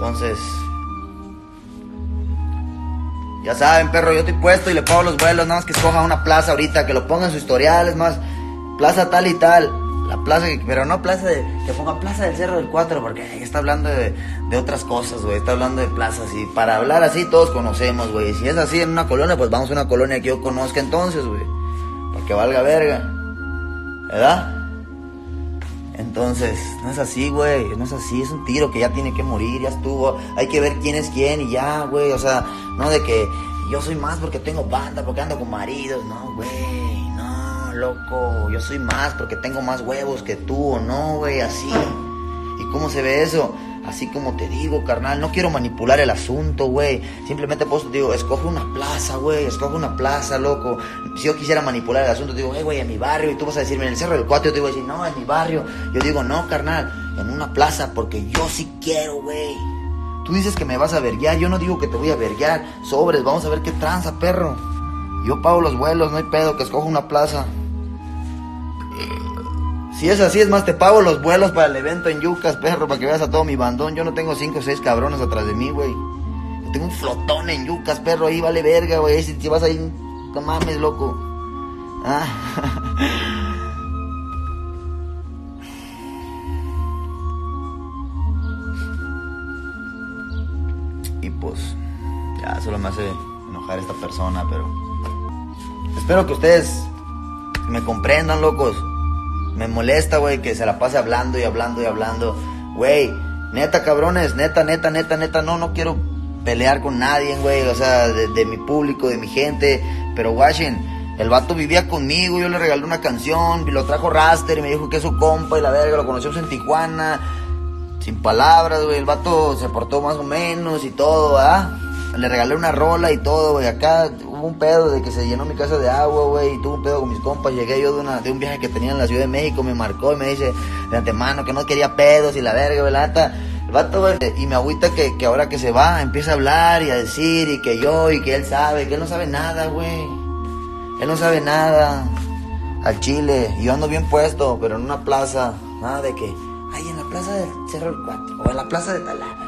Entonces, ya saben, perro, yo estoy puesto y le pago los vuelos, nada más que escoja una plaza ahorita, que lo ponga en su historial, es más, plaza tal y tal. La plaza, que- pero no plaza de, que ponga plaza del Cerro del 4, porque está hablando de, de otras cosas, güey, está hablando de plazas y para hablar así todos conocemos, güey. Si es así en una colonia, pues vamos a una colonia que yo conozca entonces, güey, para que valga verga, ¿verdad? Entonces, no es así, güey, no es así, es un tiro que ya tiene que morir, ya estuvo, hay que ver quién es quién y ya, güey, o sea, no de que yo soy más porque tengo banda, porque ando con maridos, no, güey, no, loco, yo soy más porque tengo más huevos que tú, no, güey, así. ¿Y cómo se ve eso? Así como te digo, carnal, no quiero manipular el asunto, güey. Simplemente pues te digo, escoge una plaza, güey, escoge una plaza, loco. Si yo quisiera manipular el asunto, digo, hey, güey, en mi barrio. Y tú vas a decirme, en el Cerro del Cuatro, yo te voy a decir, no, en mi barrio. Yo digo, no, carnal, en una plaza, porque yo sí quiero, güey. Tú dices que me vas a verguiar, yo no digo que te voy a verguiar. Sobres, vamos a ver qué tranza, perro. Yo pago los vuelos, no hay pedo, que escoja una plaza. Si es así, es más, te pago los vuelos para el evento en Yucas, perro, para que veas a todo mi bandón. Yo no tengo cinco o seis cabrones atrás de mí, güey. Yo tengo un flotón en Yucas, perro, ahí vale verga, güey. Si, si vas ahí, no mames, loco. Ah. y pues, ya solo me hace enojar esta persona, pero... Espero que ustedes me comprendan, locos. Me molesta, güey, que se la pase hablando y hablando y hablando. Güey, neta, cabrones, neta, neta, neta, neta, no, no quiero pelear con nadie, güey, o sea, de, mi público, de mi gente. Pero, guachen, el vato vivía conmigo, yo le regalé una canción, lo trajo Raster y me dijo que es su compa y la verga, lo conocimos en Tijuana. Sin palabras, güey, el vato se portó más o menos y todo, ¿ah? Le regalé una rola y todo, güey. Acá un pedo de que se llenó mi casa de agua, güey. Y tuve un pedo con mis compas. Llegué yo de, una, de un viaje que tenía en la Ciudad de México. Me marcó y me dice de antemano que no quería pedos y la verga, neta, el vato. Y me agüita que, que ahora que se va empieza a hablar y a decir y que yo y que él sabe. Que él no sabe nada, güey. Él no sabe nada. Al chile. Y yo ando bien puesto, pero en una plaza. Nada de que, ay, en la plaza del Cerro del 4. O en la plaza de Talaba.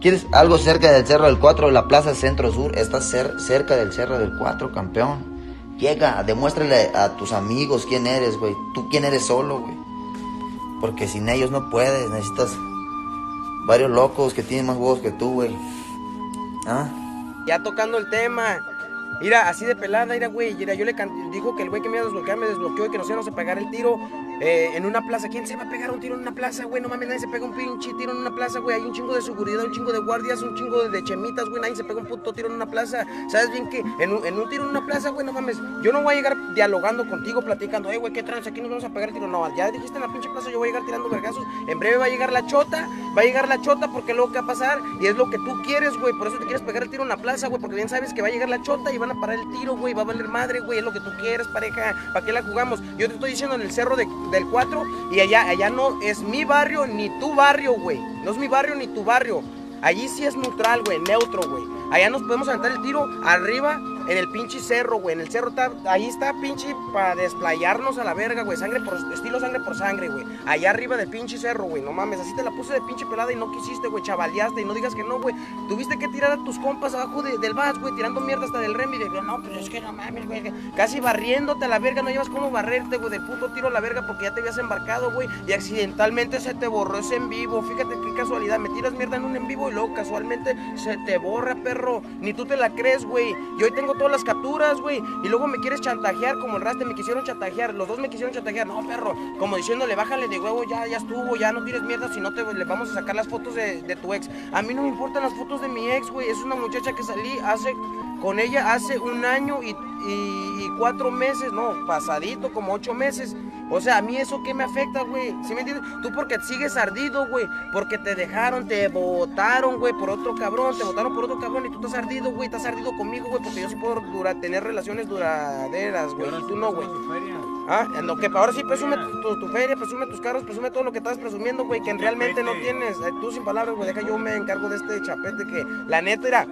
¿Quieres algo cerca del Cerro del 4 la Plaza Centro Sur? Estás cer- cerca del Cerro del 4, campeón. Llega, demuéstrale a tus amigos quién eres, güey. Tú quién eres solo, güey. Porque sin ellos no puedes. Necesitas varios locos que tienen más huevos que tú, güey. ¿Ah? Ya tocando el tema. Mira, así de pelada, mira, güey. Mira, yo le dijo que el güey que me iba a desbloquear me desbloqueó y que nos íbamos a pegar el tiro eh, en una plaza. ¿Quién se va a pegar un tiro en una plaza, güey? No mames, nadie se pega un pinche tiro en una plaza, güey. Hay un chingo de seguridad, un chingo de guardias, un chingo de, chemitas, güey. Nadie se pega un puto tiro en una plaza. ¿Sabes bien que en un, tiro en una plaza, güey, no mames? Yo no voy a llegar dialogando contigo, platicando, eh, güey, ¿qué trans? Aquí nos vamos a pegar el tiro. No, ya dijiste en la pinche plaza, yo voy a llegar tirando vergazos. En breve va a llegar la chota, va a llegar la chota porque luego qué va a pasar y es lo que tú quieres, güey. Por eso te quieres pegar el tiro en la plaza, güey, porque bien sabes que va a llegar la chota y van a parar el tiro, güey. Va a valer madre, güey. Es lo que tú quieres, pareja. ¿Para qué la jugamos? Yo te estoy diciendo en el cerro de- del 4 y allá, allá no es mi barrio ni tu barrio, güey. No es mi barrio ni tu barrio. Allí sí es neutral, güey, neutro, güey. Allá nos podemos aventar el tiro arriba en el pinche cerro, güey. En el cerro está, ahí está pinche para desplayarnos a la verga, güey. Sangre por, estilo sangre por sangre, güey. Allá arriba del pinche cerro, güey. No mames, así te la puse de pinche pelada y no quisiste, güey. Chavaleaste y no digas que no, güey. Tuviste que tirar a tus compas abajo de- del vas, güey. Tirando mierda hasta del remi. De, no, pues es que no mames, güey. Casi barriéndote a la verga. No llevas cómo barrerte, güey. De puto tiro a la verga porque ya te habías embarcado, güey. Y accidentalmente se te borró ese en vivo. Fíjate qué casualidad. Me tiras mierda en un en vivo y luego casualmente se te borra, perro. Ni tú te la crees, güey. Y hoy tengo todas las capturas, güey. Y luego me quieres chantajear como el raste. Me quisieron chantajear. Los dos me quisieron chantajear. No, perro. Como diciéndole, bájale de huevo, ya, ya estuvo. Ya no tires mierda. Si no, te le vamos a sacar las fotos de, de tu ex. A mí no me importan las fotos de mi ex, güey. Es una muchacha que salí hace con ella hace un año y, y- y cuatro meses, no, pasadito, como ocho meses. O sea, a mí eso qué me afecta, güey. ¿Sí me entiendes? Tú porque sigues ardido, güey. Porque te dejaron, te votaron, güey, por otro cabrón. Te votaron por otro cabrón y tú estás ardido, güey. Estás ardido conmigo, güey. Porque yo sí puedo dura- tener relaciones duraderas, güey. Y tú no, güey. Ah, no, que ahora sí presume tu, tu- tu feria, presume tus carros, presume todo lo que estás presumiendo, güey, que realmente no tienes. Eh, Tú sin palabras, güey, deja yo me encargo de este chapete que, la neta, era,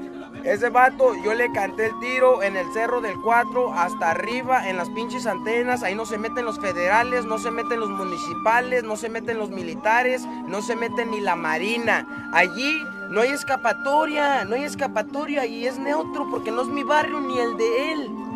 ese vato, yo le canté el tiro en el cerro del 4 hasta arriba, en las pinches antenas, ahí no se meten los federales, no se meten los municipales, no se meten los militares, no se meten ni la marina. Allí no hay escapatoria, no hay escapatoria y es neutro porque no es mi barrio ni el de él.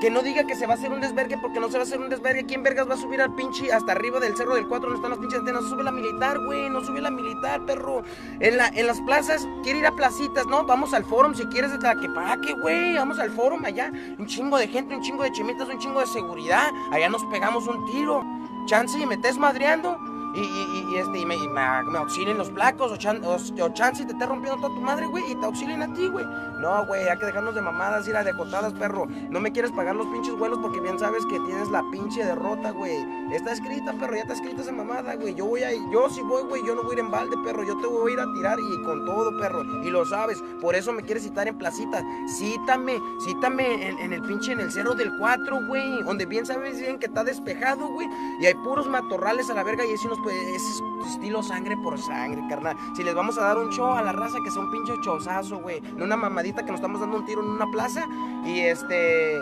Que no diga que se va a hacer un desvergue porque no se va a hacer un desvergue. ¿Quién vergas va a subir al pinche hasta arriba del cerro del 4 donde están las pinches antenas? Sube la militar, güey. No sube la militar, perro. En, la, en las plazas, quiere ir a placitas, ¿no? Vamos al forum si quieres de que para qué, güey. Vamos al forum allá. Un chingo de gente, un chingo de chimitas, un chingo de seguridad. Allá nos pegamos un tiro. Chance me estés madreando. Y, y, y, este, y me, y me, me auxilien los placos, o, chan, o, te esté rompiendo toda tu madre, güey, y te auxilien a ti, güey. No, güey, hay que dejarnos de mamadas, ir a decotadas, perro. No me quieres pagar los pinches vuelos porque bien sabes que tienes la pinche derrota, güey. Está escrita, perro, ya está escrita esa mamada, güey. Yo voy a yo si voy, güey, yo no voy a ir en balde, perro. Yo te voy a ir a tirar y con todo, perro. Y lo sabes, por eso me quieres citar en placita. Cítame, cítame en, el pinche, en el cerro del 4, güey. Donde bien sabes bien que está despejado, güey. Y hay puros matorrales a la verga y ese nos puede, ese es estilo sangre por sangre, carnal. Si les vamos a dar un show a la raza que sea un pinche chozazo, güey. No una mamadita que nos estamos dando un tiro en una plaza y este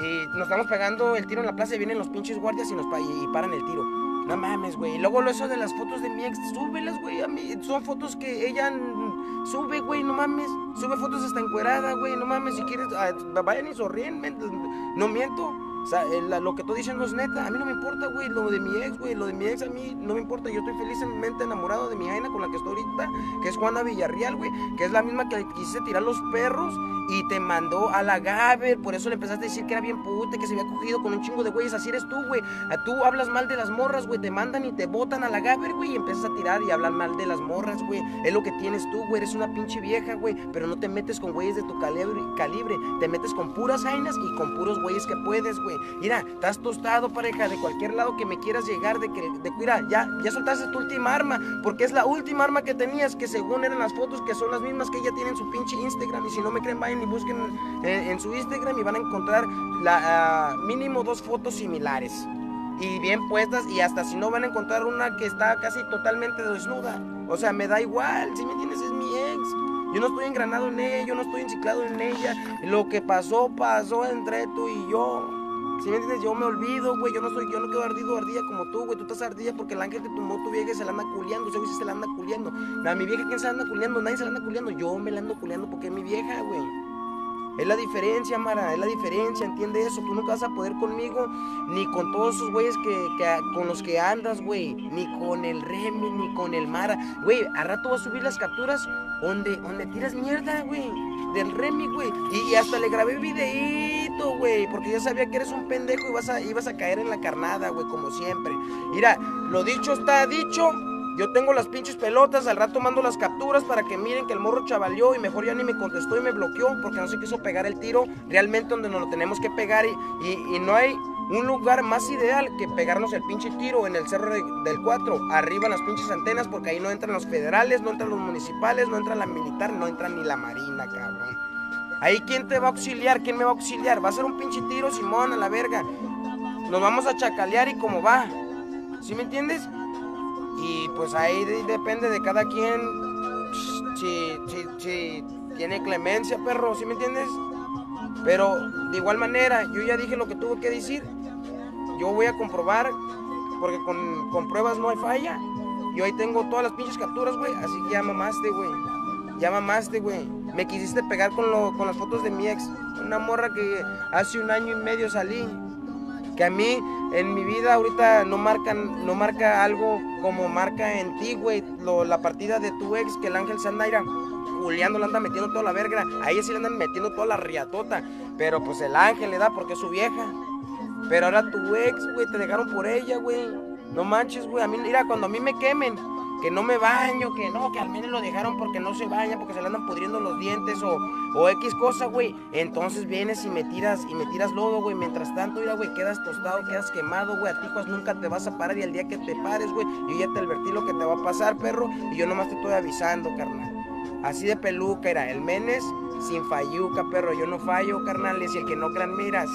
y nos estamos pegando el tiro en la plaza y vienen los pinches guardias y nos pa- y paran el tiro. No mames, güey. Y luego lo eso de las fotos de mi ex, súbelas, güey. A mí son fotos que ella sube, güey, no mames. Sube fotos hasta encuerada, güey. No mames, si quieres, ah, vayan y sonríen, no miento. O sea, lo que estoy diciendo es neta. A mí no me importa, güey. Lo de mi ex, güey. Lo de mi ex a mí no me importa. Yo estoy felizmente enamorado de mi jaina con la que estoy ahorita, que es Juana Villarreal, güey. Que es la misma que quise tirar los perros y te mandó a la Gaber. Por eso le empezaste a decir que era bien puta, que se había cogido con un chingo de güeyes. Así eres tú, güey. Tú hablas mal de las morras, güey. Te mandan y te botan a la Gaber, güey. Y empiezas a tirar y hablar mal de las morras, güey. Es lo que tienes tú, güey. Eres una pinche vieja, güey. Pero no te metes con güeyes de tu calibre. calibre. Te metes con puras jainas y con puros güeyes que puedes, güey. Mira, estás tostado, pareja, de cualquier lado que me quieras llegar, de que, de, mira, ya, ya soltaste tu última arma, porque es la última arma que tenías, que según eran las fotos, que son las mismas que ella tiene en su pinche Instagram. Y si no me creen, vayan y busquen en, su Instagram y van a encontrar la, ah, mínimo dos fotos similares. Y bien puestas, y hasta si no van a encontrar una que está casi totalmente desnuda. O sea, me da igual, si me entiendes, es mi ex. Yo no estoy engranado en ella, yo no estoy enciclado en ella. Lo que pasó, pasó entre tú y yo. Si me entiendes, yo me olvido, güey. Yo no soy, yo no quedo ardido ardilla como tú, güey. Tú estás ardilla porque el ángel te tumbó tu vieja se la anda culiando. Ese güey se la anda culiando. A mi vieja, ¿quién se la anda culiando? Nadie se la anda culiando. Yo me la ando culiando porque es mi vieja, güey. Es la diferencia, Mara, es la diferencia, entiende eso. Tú nunca vas a poder conmigo, ni con todos esos güeyes que, con los que andas, güey. Ni con el Remy, ni con el Mara. Güey, a rato voy a subir las capturas donde, donde tiras mierda, güey. Del Remy, güey. Y, y hasta le grabé videíto, güey. Porque yo sabía que eres un pendejo y vas a, ibas a caer en la carnada, güey, como siempre. Mira, lo dicho está dicho. Yo tengo las pinches pelotas, al rato mando las capturas para que miren que el morro chavaleó y mejor ya ni me contestó y me bloqueó porque no se quiso pegar el tiro realmente donde nos lo tenemos que pegar y, y- no hay un lugar más ideal que pegarnos el pinche tiro en el cerro de- del 4, arriba en las pinches antenas porque ahí no entran los federales, no entran los municipales, no entra la militar, no entra ni la marina, cabrón. Ahí quién te va a auxiliar, quién me va a auxiliar, va a ser un pinche tiro, Simón, a la verga. Nos vamos a chacalear y cómo va. ¿Sí me entiendes? Y pues ahí de- depende de cada quien si, tiene clemencia, perro, ¿sí me entiendes? Pero de igual manera, yo ya dije lo que tuve que decir. Yo voy a comprobar, porque con, con pruebas no hay falla. Yo ahí tengo todas las pinches capturas, güey. Así que ya mamaste, güey. Ya mamaste, güey. Me quisiste pegar con, lo, con las fotos de mi ex. Una morra que hace un año y medio salí que a mí en mi vida ahorita no marcan no marca algo como marca en ti, güey, la partida de tu ex que el Ángel se anda ira, Julián le anda metiendo toda la verga, a ella sí le andan metiendo toda la riatota, pero pues el Ángel le da porque es su vieja. Pero ahora tu ex, güey, te dejaron por ella, güey. No manches, güey, a mí mira, cuando a mí me quemen que no me baño, que no, que al menos lo dejaron porque no se baña, porque se le andan pudriendo los dientes o, o X cosa, güey. Entonces vienes y me tiras y me tiras lodo, güey. Mientras tanto, mira, güey, quedas tostado, quedas quemado, güey. A ti, pues nunca te vas a parar y el día que te pares, güey, yo ya te advertí lo que te va a pasar, perro, y yo nomás te estoy avisando, carnal. Así de peluca era el Menes sin falluca, perro. Yo no fallo, carnales, y el que no crean miras.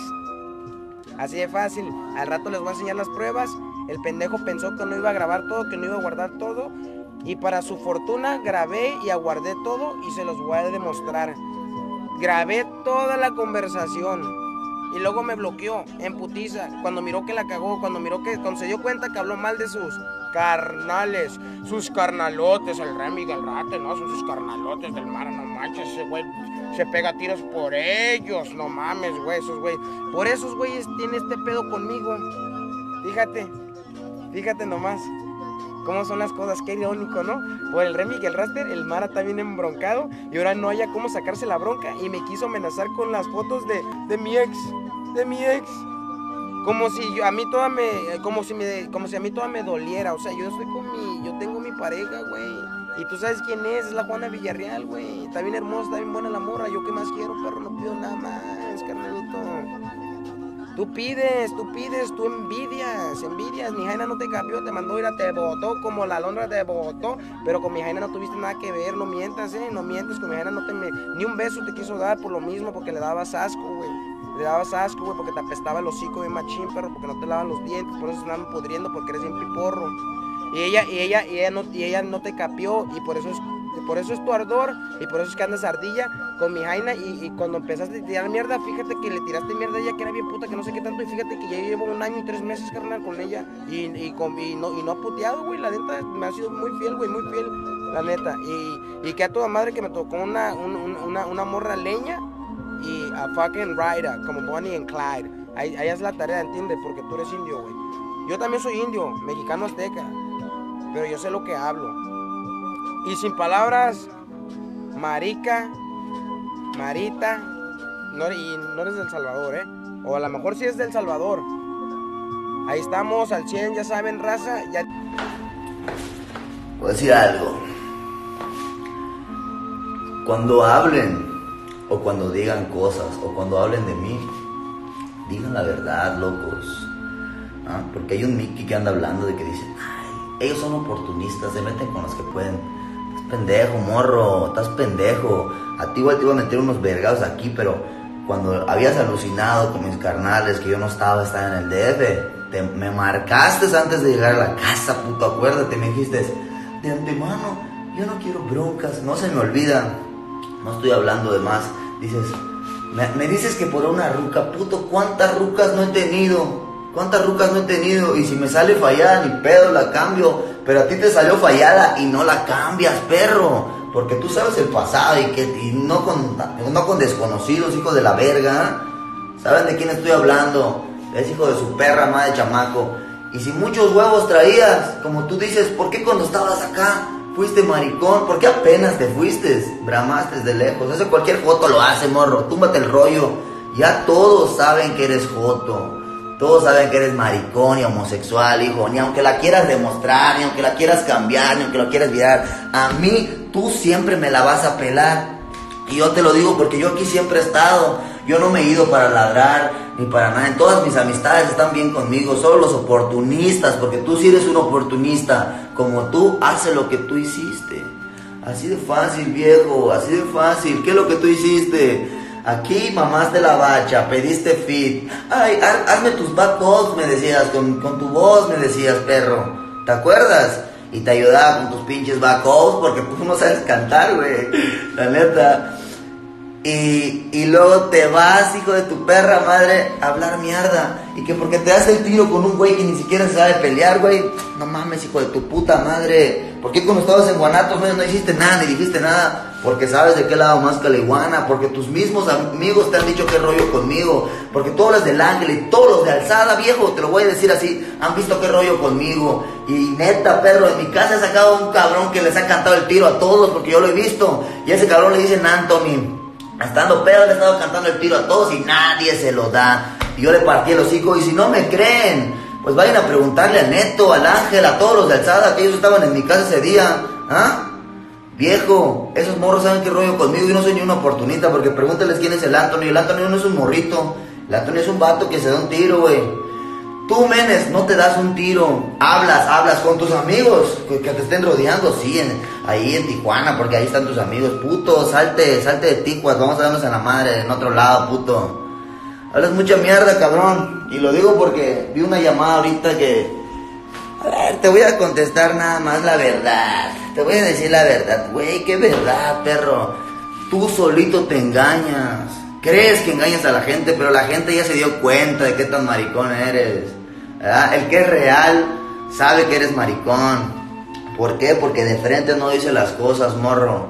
Así de fácil. Al rato les voy a enseñar las pruebas. El pendejo pensó que no iba a grabar todo, que no iba a guardar todo. Y para su fortuna grabé y aguardé todo y se los voy a demostrar. Grabé toda la conversación. Y luego me bloqueó en putiza. Cuando miró que la cagó, cuando miró que, cuando se dio cuenta que habló mal de sus carnales, sus carnalotes, el Remy y el Rate, ¿no? Son sus carnalotes del mar, no manches, ese güey se pega tiros por ellos, no mames, güey, esos güey. Por esos güeyes tiene este pedo conmigo. Fíjate, fíjate nomás. ¿Cómo son las cosas? Qué irónico, ¿no? Por el Remy y el Raster, el Mara está bien embroncado y ahora no haya cómo sacarse la bronca y me quiso amenazar con las fotos de, de mi ex, de mi ex. Como si yo, a mí toda me, como si me, como si a mí toda me doliera, o sea, yo estoy con mi, yo tengo mi pareja, güey. Y tú sabes quién es, es la Juana Villarreal, güey. Está bien hermosa, está bien buena la morra. Yo qué más quiero, perro, no pido nada más, carnalito. Tú pides, tú pides, tú envidias, envidias. Mi Jaina no te cambió, te mandó ir a te botó como la Londra te botó. Pero con mi Jaina no tuviste nada que ver, no mientas, eh, no mientas. Con mi Jaina no te ni un beso te quiso dar por lo mismo, porque le dabas asco, güey. Le dabas asco, güey, porque te apestaba el hocico bien machín, perro, porque no te lavan los dientes, por eso se andan pudriendo, porque eres bien piporro. Y ella, y ella, y ella no, y ella no te capió, y por eso es, por eso es tu ardor, y por eso es que andas ardilla con mi Jaina, y, cuando empezaste a tirar mierda, fíjate que le tiraste mierda a ella, que era bien puta, que no sé qué tanto, y fíjate que ya llevo un año y tres meses, carnal, con ella, y, no, ha puteado, güey, la neta, me ha sido muy fiel, güey, muy fiel, la neta, y, que a toda madre que me tocó una, un- un- una, una morra leña, y a fucking Ryder, como Bonnie and Clyde. Ahí, ahí es la tarea, ¿entiendes? Porque tú eres indio, güey. Yo también soy indio, mexicano azteca, pero yo sé lo que hablo. Y sin palabras, marica, marita, no, y no eres del Salvador, ¿eh? O a lo mejor sí es del Salvador. Ahí estamos al 100, ya saben, raza, ya... Voy a decir algo. Cuando hablen, o cuando digan cosas, o cuando hablen de mí, digan la verdad, locos. ¿Ah? Porque hay un Mickey que anda hablando de que dice, ay, ellos son oportunistas, se meten con los que pueden. Pendejo, morro, estás pendejo. A ti igual te iba a meter unos vergados aquí, pero cuando habías alucinado con mis carnales que yo no estaba, estaba en el DF, te- me marcaste antes de llegar a la casa, puto, acuérdate, me dijiste, de antemano, yo no quiero broncas, no se me olvida, no estoy hablando de más, dices, me, me dices que por una ruca, puto, ¿cuántas rucas no he tenido? ¿Cuántas rucas no he tenido? Y si me sale fallada, ni pedo, la cambio. Pero a ti te salió fallada y no la cambias, perro. Porque tú sabes el pasado y que no, con, no con desconocidos, hijos de la verga. ¿Saben de quién estoy hablando? Es hijo de su perra madre chamaco. Y si muchos huevos traías, como tú dices, ¿por qué cuando estabas acá fuiste maricón? ¿Por qué apenas te fuiste? Bramaste de lejos. Eso cualquier foto lo hace, morro. Túmbate el rollo. Ya todos saben que eres joto. Todos saben que eres maricón y homosexual, hijo. Ni aunque la quieras demostrar, ni aunque la quieras cambiar, ni aunque la quieras virar. A mí, tú siempre me la vas a pelar. Y yo te lo digo porque yo aquí siempre he estado. Yo no me he ido para ladrar ni para nada. En todas mis amistades están bien conmigo. Solo los oportunistas, porque tú sí eres un oportunista. Como tú, hace lo que tú hiciste. Así de fácil, viejo. Así de fácil. ¿Qué es lo que tú hiciste? Aquí mamaste la bacha, pediste fit. Ay, ha- hazme tus calls, me decías. Con, con tu voz me decías, perro. ¿Te acuerdas? Y te ayudaba con tus pinches back porque tú no sabes cantar, güey. La neta. Y, y luego te vas, hijo de tu perra madre, a hablar mierda. Y que porque te das el tiro con un güey que ni siquiera sabe pelear, güey. No mames, hijo de tu puta madre. ¿Por qué cuando estabas en Guanatos, no hiciste nada, ni dijiste nada? Porque sabes de qué lado más que la iguana. Porque tus mismos amigos te han dicho qué rollo conmigo. Porque tú hablas del ángel y todos los de alzada, viejo, te lo voy a decir así, han visto qué rollo conmigo. Y neta, perro, en mi casa he sacado un cabrón que les ha cantado el tiro a todos porque yo lo he visto. Y a ese cabrón le dicen Anthony. Estando pedo le he estado cantando el tiro a todos y nadie se lo da. Y yo le partí el hocico y si no me creen, pues vayan a preguntarle al Neto, al Ángel, a todos los de alzada que ellos estaban en mi casa ese día. ¿Ah? Viejo, esos morros saben qué rollo conmigo y no soy ni una oportunista porque pregúntales quién es el Anthony. El Anthony no es un morrito. El Anthony es un vato que se da un tiro, güey. Tú, Menes, no te das un tiro. Hablas, hablas con tus amigos que, te estén rodeando, sí, ahí en Tijuana, porque ahí están tus amigos. Puto, salte, salte de Tijuas, vamos a darnos a la madre en otro lado, puto. Hablas mucha mierda, cabrón. Y lo digo porque vi una llamada ahorita que... A ver, te voy a contestar nada más la verdad. Te voy a decir la verdad. Güey, qué verdad, perro. Tú solito te engañas. Crees que engañas a la gente, pero la gente ya se dio cuenta de qué tan maricón eres. El que es real sabe que eres maricón. ¿Por qué? Porque de frente no dice las cosas, morro.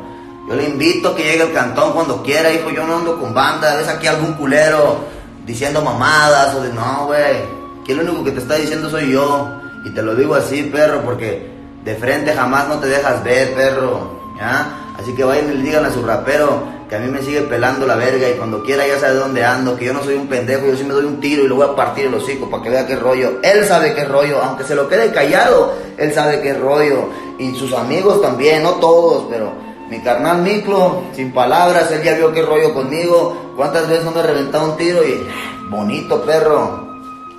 Yo le invito a que llegue al cantón cuando quiera, hijo. Yo no ando con banda. ¿Ves aquí algún culero diciendo mamadas o de no, güey? Que el único que te está diciendo soy yo. Y te lo digo así, perro, porque de frente jamás no te dejas ver, perro. ¿Ya? Así que vayan y le digan a su rapero que a mí me sigue pelando la verga y cuando quiera ya sabe dónde ando, que yo no soy un pendejo, yo sí me doy un tiro y lo voy a partir el hocico para que vea qué rollo. Él sabe qué rollo, aunque se lo quede callado, él sabe qué rollo. Y sus amigos también, no todos, pero mi carnal Miclo, sin palabras, él ya vio qué rollo conmigo. ¿Cuántas veces no me he reventado un tiro? Y bonito perro,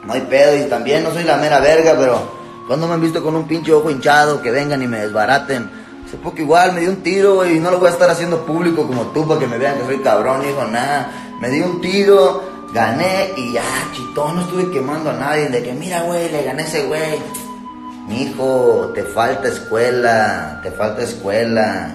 no hay pedo. Y también no soy la mera verga, pero cuando me han visto con un pinche ojo hinchado, que vengan y me desbaraten. Hace poco igual me dio un tiro, y no lo voy a estar haciendo público como tú para que me vean que soy cabrón, hijo, nada. Me dio un tiro, gané y ya, chitón, no estuve quemando a nadie. De que, mira, güey, le gané a ese güey. Mijo, te falta escuela, te falta escuela,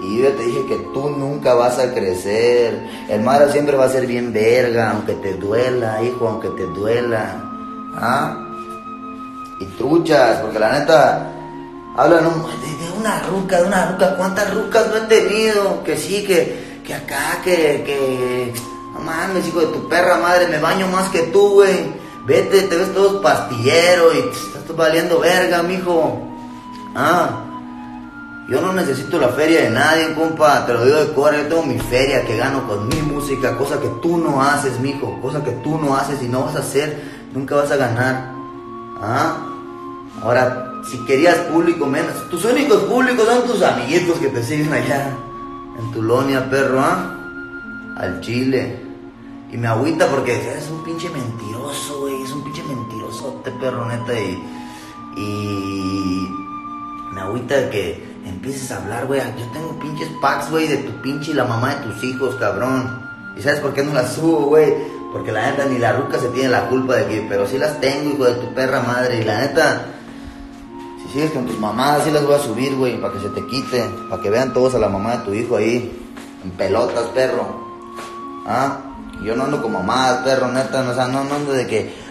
Y yo te dije que tú nunca vas a crecer. El Mara siempre va a ser bien verga, aunque te duela, hijo, aunque te duela. ¿Ah? Y truchas, porque la neta, hablan un- de, de una ruca, de una ruca. ¿Cuántas rucas no he tenido? Que sí, que, que acá, que, que. No mames, hijo de tu perra madre, me baño más que tú, güey. Vete, te ves todo pastillero y estás valiendo verga, mijo. Ah. Yo no necesito la feria de nadie, compa, te lo digo de cora, yo tengo mi feria que gano con mi música, cosa que tú no haces, mijo, cosa que tú no haces y no vas a hacer, nunca vas a ganar. ¿Ah? Ahora, si querías público menos, tus únicos públicos son tus amiguitos que te siguen allá, en tu lonia, perro, ¿ah? Al chile. Y me agüita porque eres un pinche mentiroso, güey, es un pinche mentirosote, perro, neta, y... Y... Me agüita que empieces a hablar, güey. Yo tengo pinches packs, güey, de tu pinche y la mamá de tus hijos, cabrón. ¿Y sabes por qué no las subo, güey? Porque la neta ni la ruca se tiene la culpa de que... Pero sí las tengo, hijo de tu perra madre. Y la neta... Si sigues con tus mamás, sí las voy a subir, güey, para que se te quite. Para que vean todos a la mamá de tu hijo ahí. En pelotas, perro. ¿Ah? Yo no ando con mamás, perro, neta. No, o sea, no, no ando de que...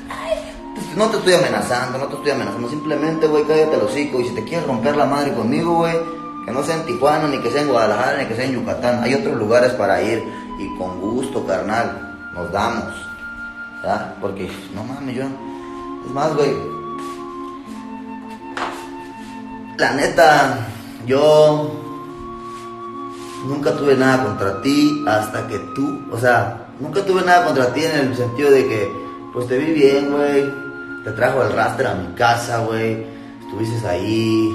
No te estoy amenazando, no te estoy amenazando. Simplemente, güey, cállate el hocico. Y si te quieres romper la madre conmigo, güey, que no sea en Tijuana, ni que sea en Guadalajara, ni que sea en Yucatán. Hay otros lugares para ir. Y con gusto, carnal, nos damos. ¿Ya? Porque, no mames, yo. Es más, güey. La neta, yo nunca tuve nada contra ti hasta que tú, o sea, nunca tuve nada contra ti en el sentido de que, pues te vi bien, güey, te trajo el rastre a mi casa, güey, estuviste ahí,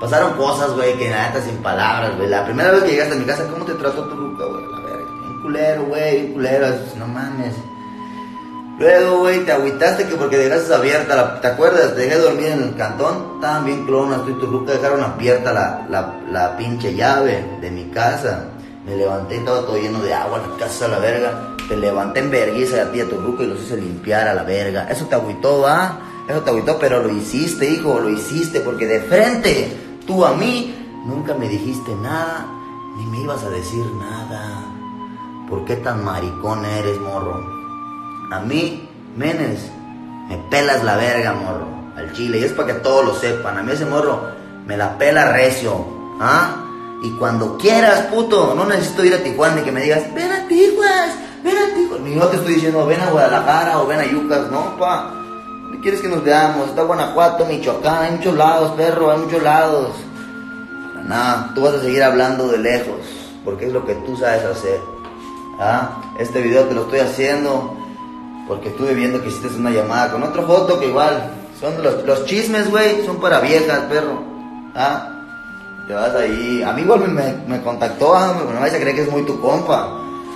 pasaron cosas, güey, que neta sin palabras, güey, la primera vez que llegaste a mi casa, ¿cómo te trató tu ruca, güey? La verga, un culero, güey, un culero, no mames. Luego, güey, te agüitaste que porque dejaste abierta, la, ¿te acuerdas? Te dejé dormir en el cantón, estaban bien clonas, tú y tu ruca dejaron abierta la, la, la pinche llave de mi casa. Me levanté estaba todo lleno de agua la casa, la verga. Te levanté en vergüenza a ti a tu ruca y los hice limpiar a la verga. Eso te agüitó, ¿va? Eso te agüitó, pero lo hiciste, hijo, lo hiciste, porque de frente, tú a mí, nunca me dijiste nada, ni me ibas a decir nada. ¿Por qué tan maricón eres, morro? A mí, Menes, me pelas la verga, morro, al chile. Y es para que todos lo sepan. A mí ese morro me la pela recio. ¿Ah? Y cuando quieras, puto, no necesito ir a Tijuana ni que me digas, ven a Tijuas, ven a Tijuas. Ni yo te estoy diciendo, ven a Guadalajara o ven a Yucas. No, pa. ¿Dónde quieres que nos veamos? Está Guanajuato, Michoacán, hay muchos lados, perro, hay muchos lados. Nada, tú vas a seguir hablando de lejos, porque es lo que tú sabes hacer. ¿Ah? Este video te lo estoy haciendo porque estuve viendo que hiciste una llamada con otro foto que igual son los, los chismes, güey, son para viejas, perro. ¿Ah? Te vas ahí. A mí igual me, me, me contactó, ah, no me vais a creer que es muy tu compa.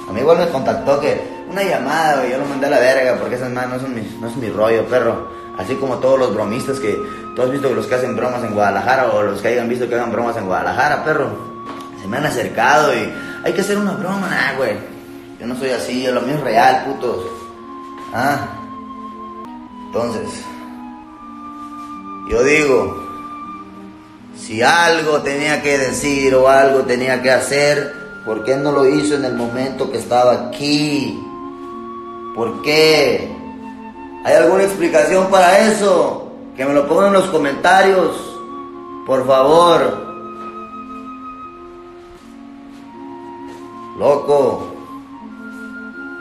A mí igual me contactó que una llamada, güey, yo lo mandé a la verga porque esas madres no, son mi, no es mi rollo, perro. Así como todos los bromistas que tú has visto los que hacen bromas en Guadalajara o los que hayan visto que hagan bromas en Guadalajara, perro. Se me han acercado y hay que hacer una broma, nah, güey. Yo no soy así, lo mío es real, putos. Ah. Entonces, yo digo, si algo tenía que decir o algo tenía que hacer, ¿por qué no lo hizo en el momento que estaba aquí? ¿Por qué? ¿Hay alguna explicación para eso? Que me lo pongan en los comentarios, por favor. Loco,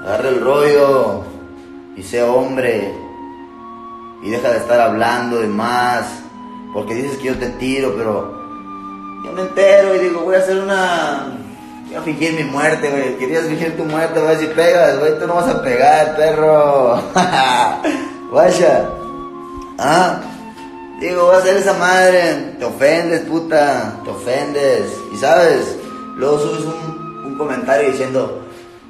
agarra el rollo y sea hombre y deja de estar hablando de más, porque dices que yo te tiro, pero yo me entero y digo, voy a hacer una... Voy a fingir mi muerte, güey. Querías fingir tu muerte, güey. Si pegas, güey, tú no vas a pegar, perro. Vaya. Ah. Digo, voy a hacer esa madre. Te ofendes, puta. Te ofendes. Y sabes, luego subes un, un comentario diciendo,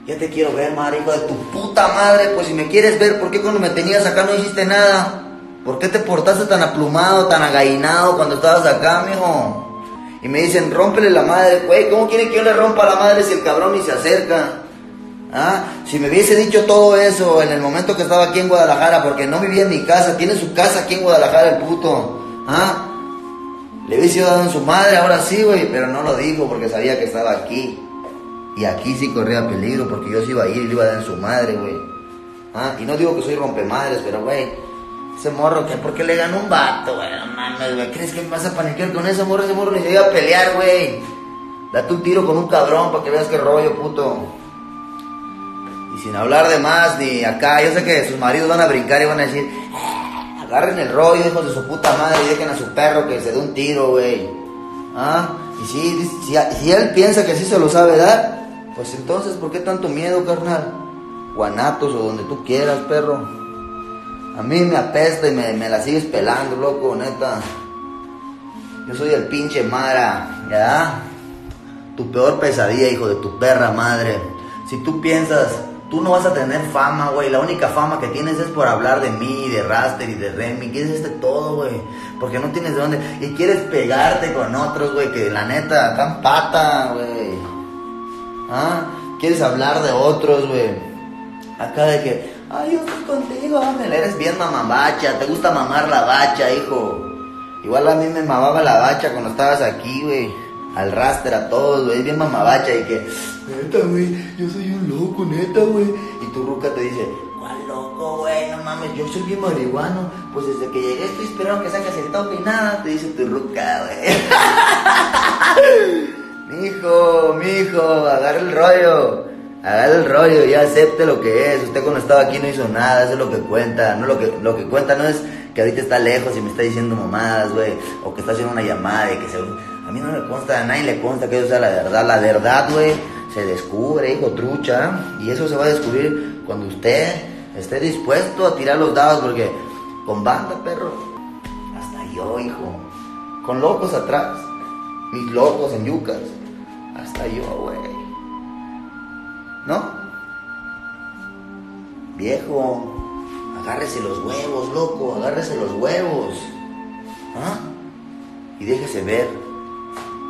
ya te quiero ver, madre, hijo de tu puta madre. Pues si me quieres ver, ¿por qué cuando me tenías acá no hiciste nada? ¿Por qué te portaste tan aplumado, tan againado cuando estabas acá, mijo? Y me dicen, rómpele la madre, güey, ¿cómo quieren que yo le rompa la madre si el cabrón ni se acerca? ¿Ah? Si me hubiese dicho todo eso en el momento que estaba aquí en Guadalajara, porque no vivía en mi casa, tiene su casa aquí en Guadalajara el puto. ¿Ah? Le hubiese dado en su madre, ahora sí, güey, pero no lo dijo porque sabía que estaba aquí. Y aquí sí corría peligro porque yo sí iba a ir y le iba a dar en su madre, güey. ¿Ah? Y no digo que soy rompemadres, pero, güey, ese morro, que ¿por qué le ganó un vato, güey? No mames, güey. ¿Crees que me vas a paniquear con ese morro? Ese morro ni se iba a pelear, güey. Date un tiro con un cabrón para que veas qué rollo, puto. Y sin hablar de más, ni acá. Yo sé que sus maridos van a brincar y van a decir, "Ah, agarren el rollo, hijos de su puta madre, y dejen a su perro que se dé un tiro, güey. ¿Ah? Y si, si, si él piensa que así se lo sabe dar, pues entonces, ¿por qué tanto miedo, carnal? Guanatos o donde tú quieras, perro. A mí me apesta y me, me la sigues pelando, loco, neta. Yo soy el pinche Mara, ¿ya? Tu peor pesadilla, hijo de tu perra madre. Si tú piensas, tú no vas a tener fama, güey. La única fama que tienes es por hablar de mí, de Raster y de Remy. Quieres este todo, güey. Porque no tienes de dónde. Y quieres pegarte con otros, güey, que la neta, tan pata, güey. ¿Ah? Quieres hablar de otros, güey. Acá de que, ay, yo estoy contigo, ámela. Eres bien mamabacha, te gusta mamar la bacha, hijo. Igual a mí me mamaba la bacha cuando estabas aquí, güey. Al raster a todos, güey, bien mamabacha y que, neta, güey, yo soy un loco, neta, güey. Y tu ruca te dice, ¿cuál loco, güey? No mames, yo soy bien marihuano. Pues desde que llegué estoy esperando que saques el toque y nada, te dice tu ruca, güey. mijo, mijo, agarra el rollo. Agarra el rollo y acepte lo que es. Usted cuando estaba aquí no hizo nada, eso es lo que cuenta. No lo que, lo que cuenta no es que ahorita está lejos y me está diciendo mamadas, güey. O que está haciendo una llamada y que se... A mí no me consta, a nadie le consta que eso sea la verdad. La verdad, güey, se descubre, hijo trucha. Y eso se va a descubrir cuando usted esté dispuesto a tirar los dados. Porque con banda, perro, hasta yo, hijo. Con locos atrás. Mis locos en yucas. Hasta yo, güey. ¿No? Viejo, agárrese los huevos, loco, agárrese los huevos. ¿Ah? Y déjese ver.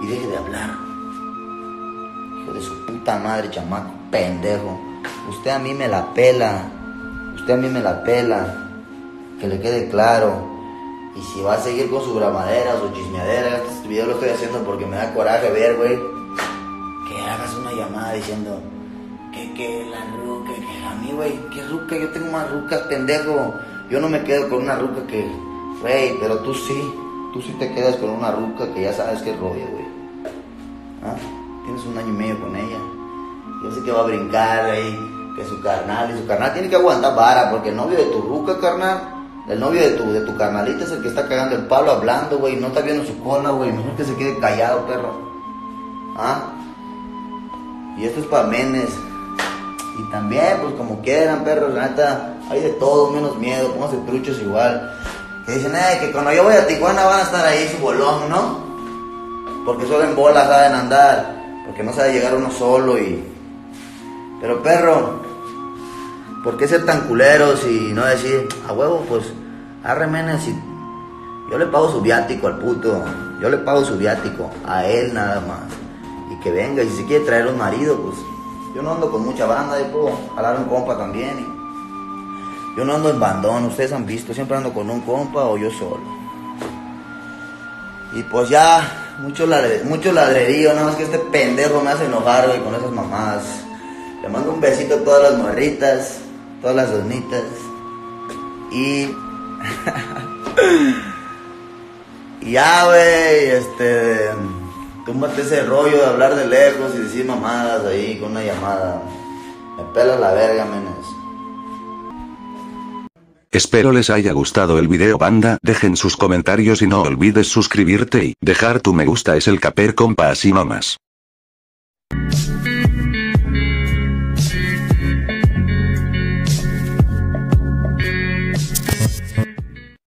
Y deje de hablar. Hijo de su puta madre, chamaco, pendejo. Usted a mí me la pela. Usted a mí me la pela. Que le quede claro. Y si va a seguir con su gramadera su chismeadera, este video lo estoy haciendo porque me da coraje ver, güey. Que hagas una llamada diciendo que, que la ruca, que a mí, güey, que ruca, yo tengo más rucas, pendejo. Yo no me quedo con una ruca que, güey, pero tú sí. Tú sí te quedas con una ruca que ya sabes que rollo, güey. ¿Ah? Tienes un año y medio con ella. Yo sé que va a brincar, güey, que su carnal, y su carnal tiene que aguantar vara, porque el novio de tu ruca, carnal, el novio de tu, de tu carnalita es el que está cagando el palo hablando, güey, no está viendo su cola, güey, mejor que se quede callado, perro. ¿Ah? Y esto es para menes. Y también, pues como quieran, perros, la neta, hay de todo, menos miedo, pónganse truchos igual. Que dicen, eh, que cuando yo voy a Tijuana van a estar ahí su bolón, ¿no? Porque solo en bolas saben andar, porque no sabe llegar uno solo y... Pero perro, ¿por qué ser tan culeros y no decir, a huevo, pues, arre menes y... Yo le pago su viático al puto, yo le pago su viático, a él nada más. Y que venga, y si se quiere traer un marido, pues Yo no ando con mucha banda, yo puedo jalar un compa también. Yo no ando en bandón, ustedes han visto, siempre ando con un compa o yo solo. Y pues ya, mucho, ladre- mucho ladrerío, nada más que este pendejo me hace enojar, güey, con esas mamadas. Le mando un besito a todas las morritas, todas las donitas. Y... y ya, güey, este... Túmbate ese rollo de hablar de lejos y decir mamadas ahí con una llamada. Me pela la verga, menes. Espero les haya gustado el video banda, dejen sus comentarios y no olvides suscribirte y dejar tu me gusta es el caper compa así nomás.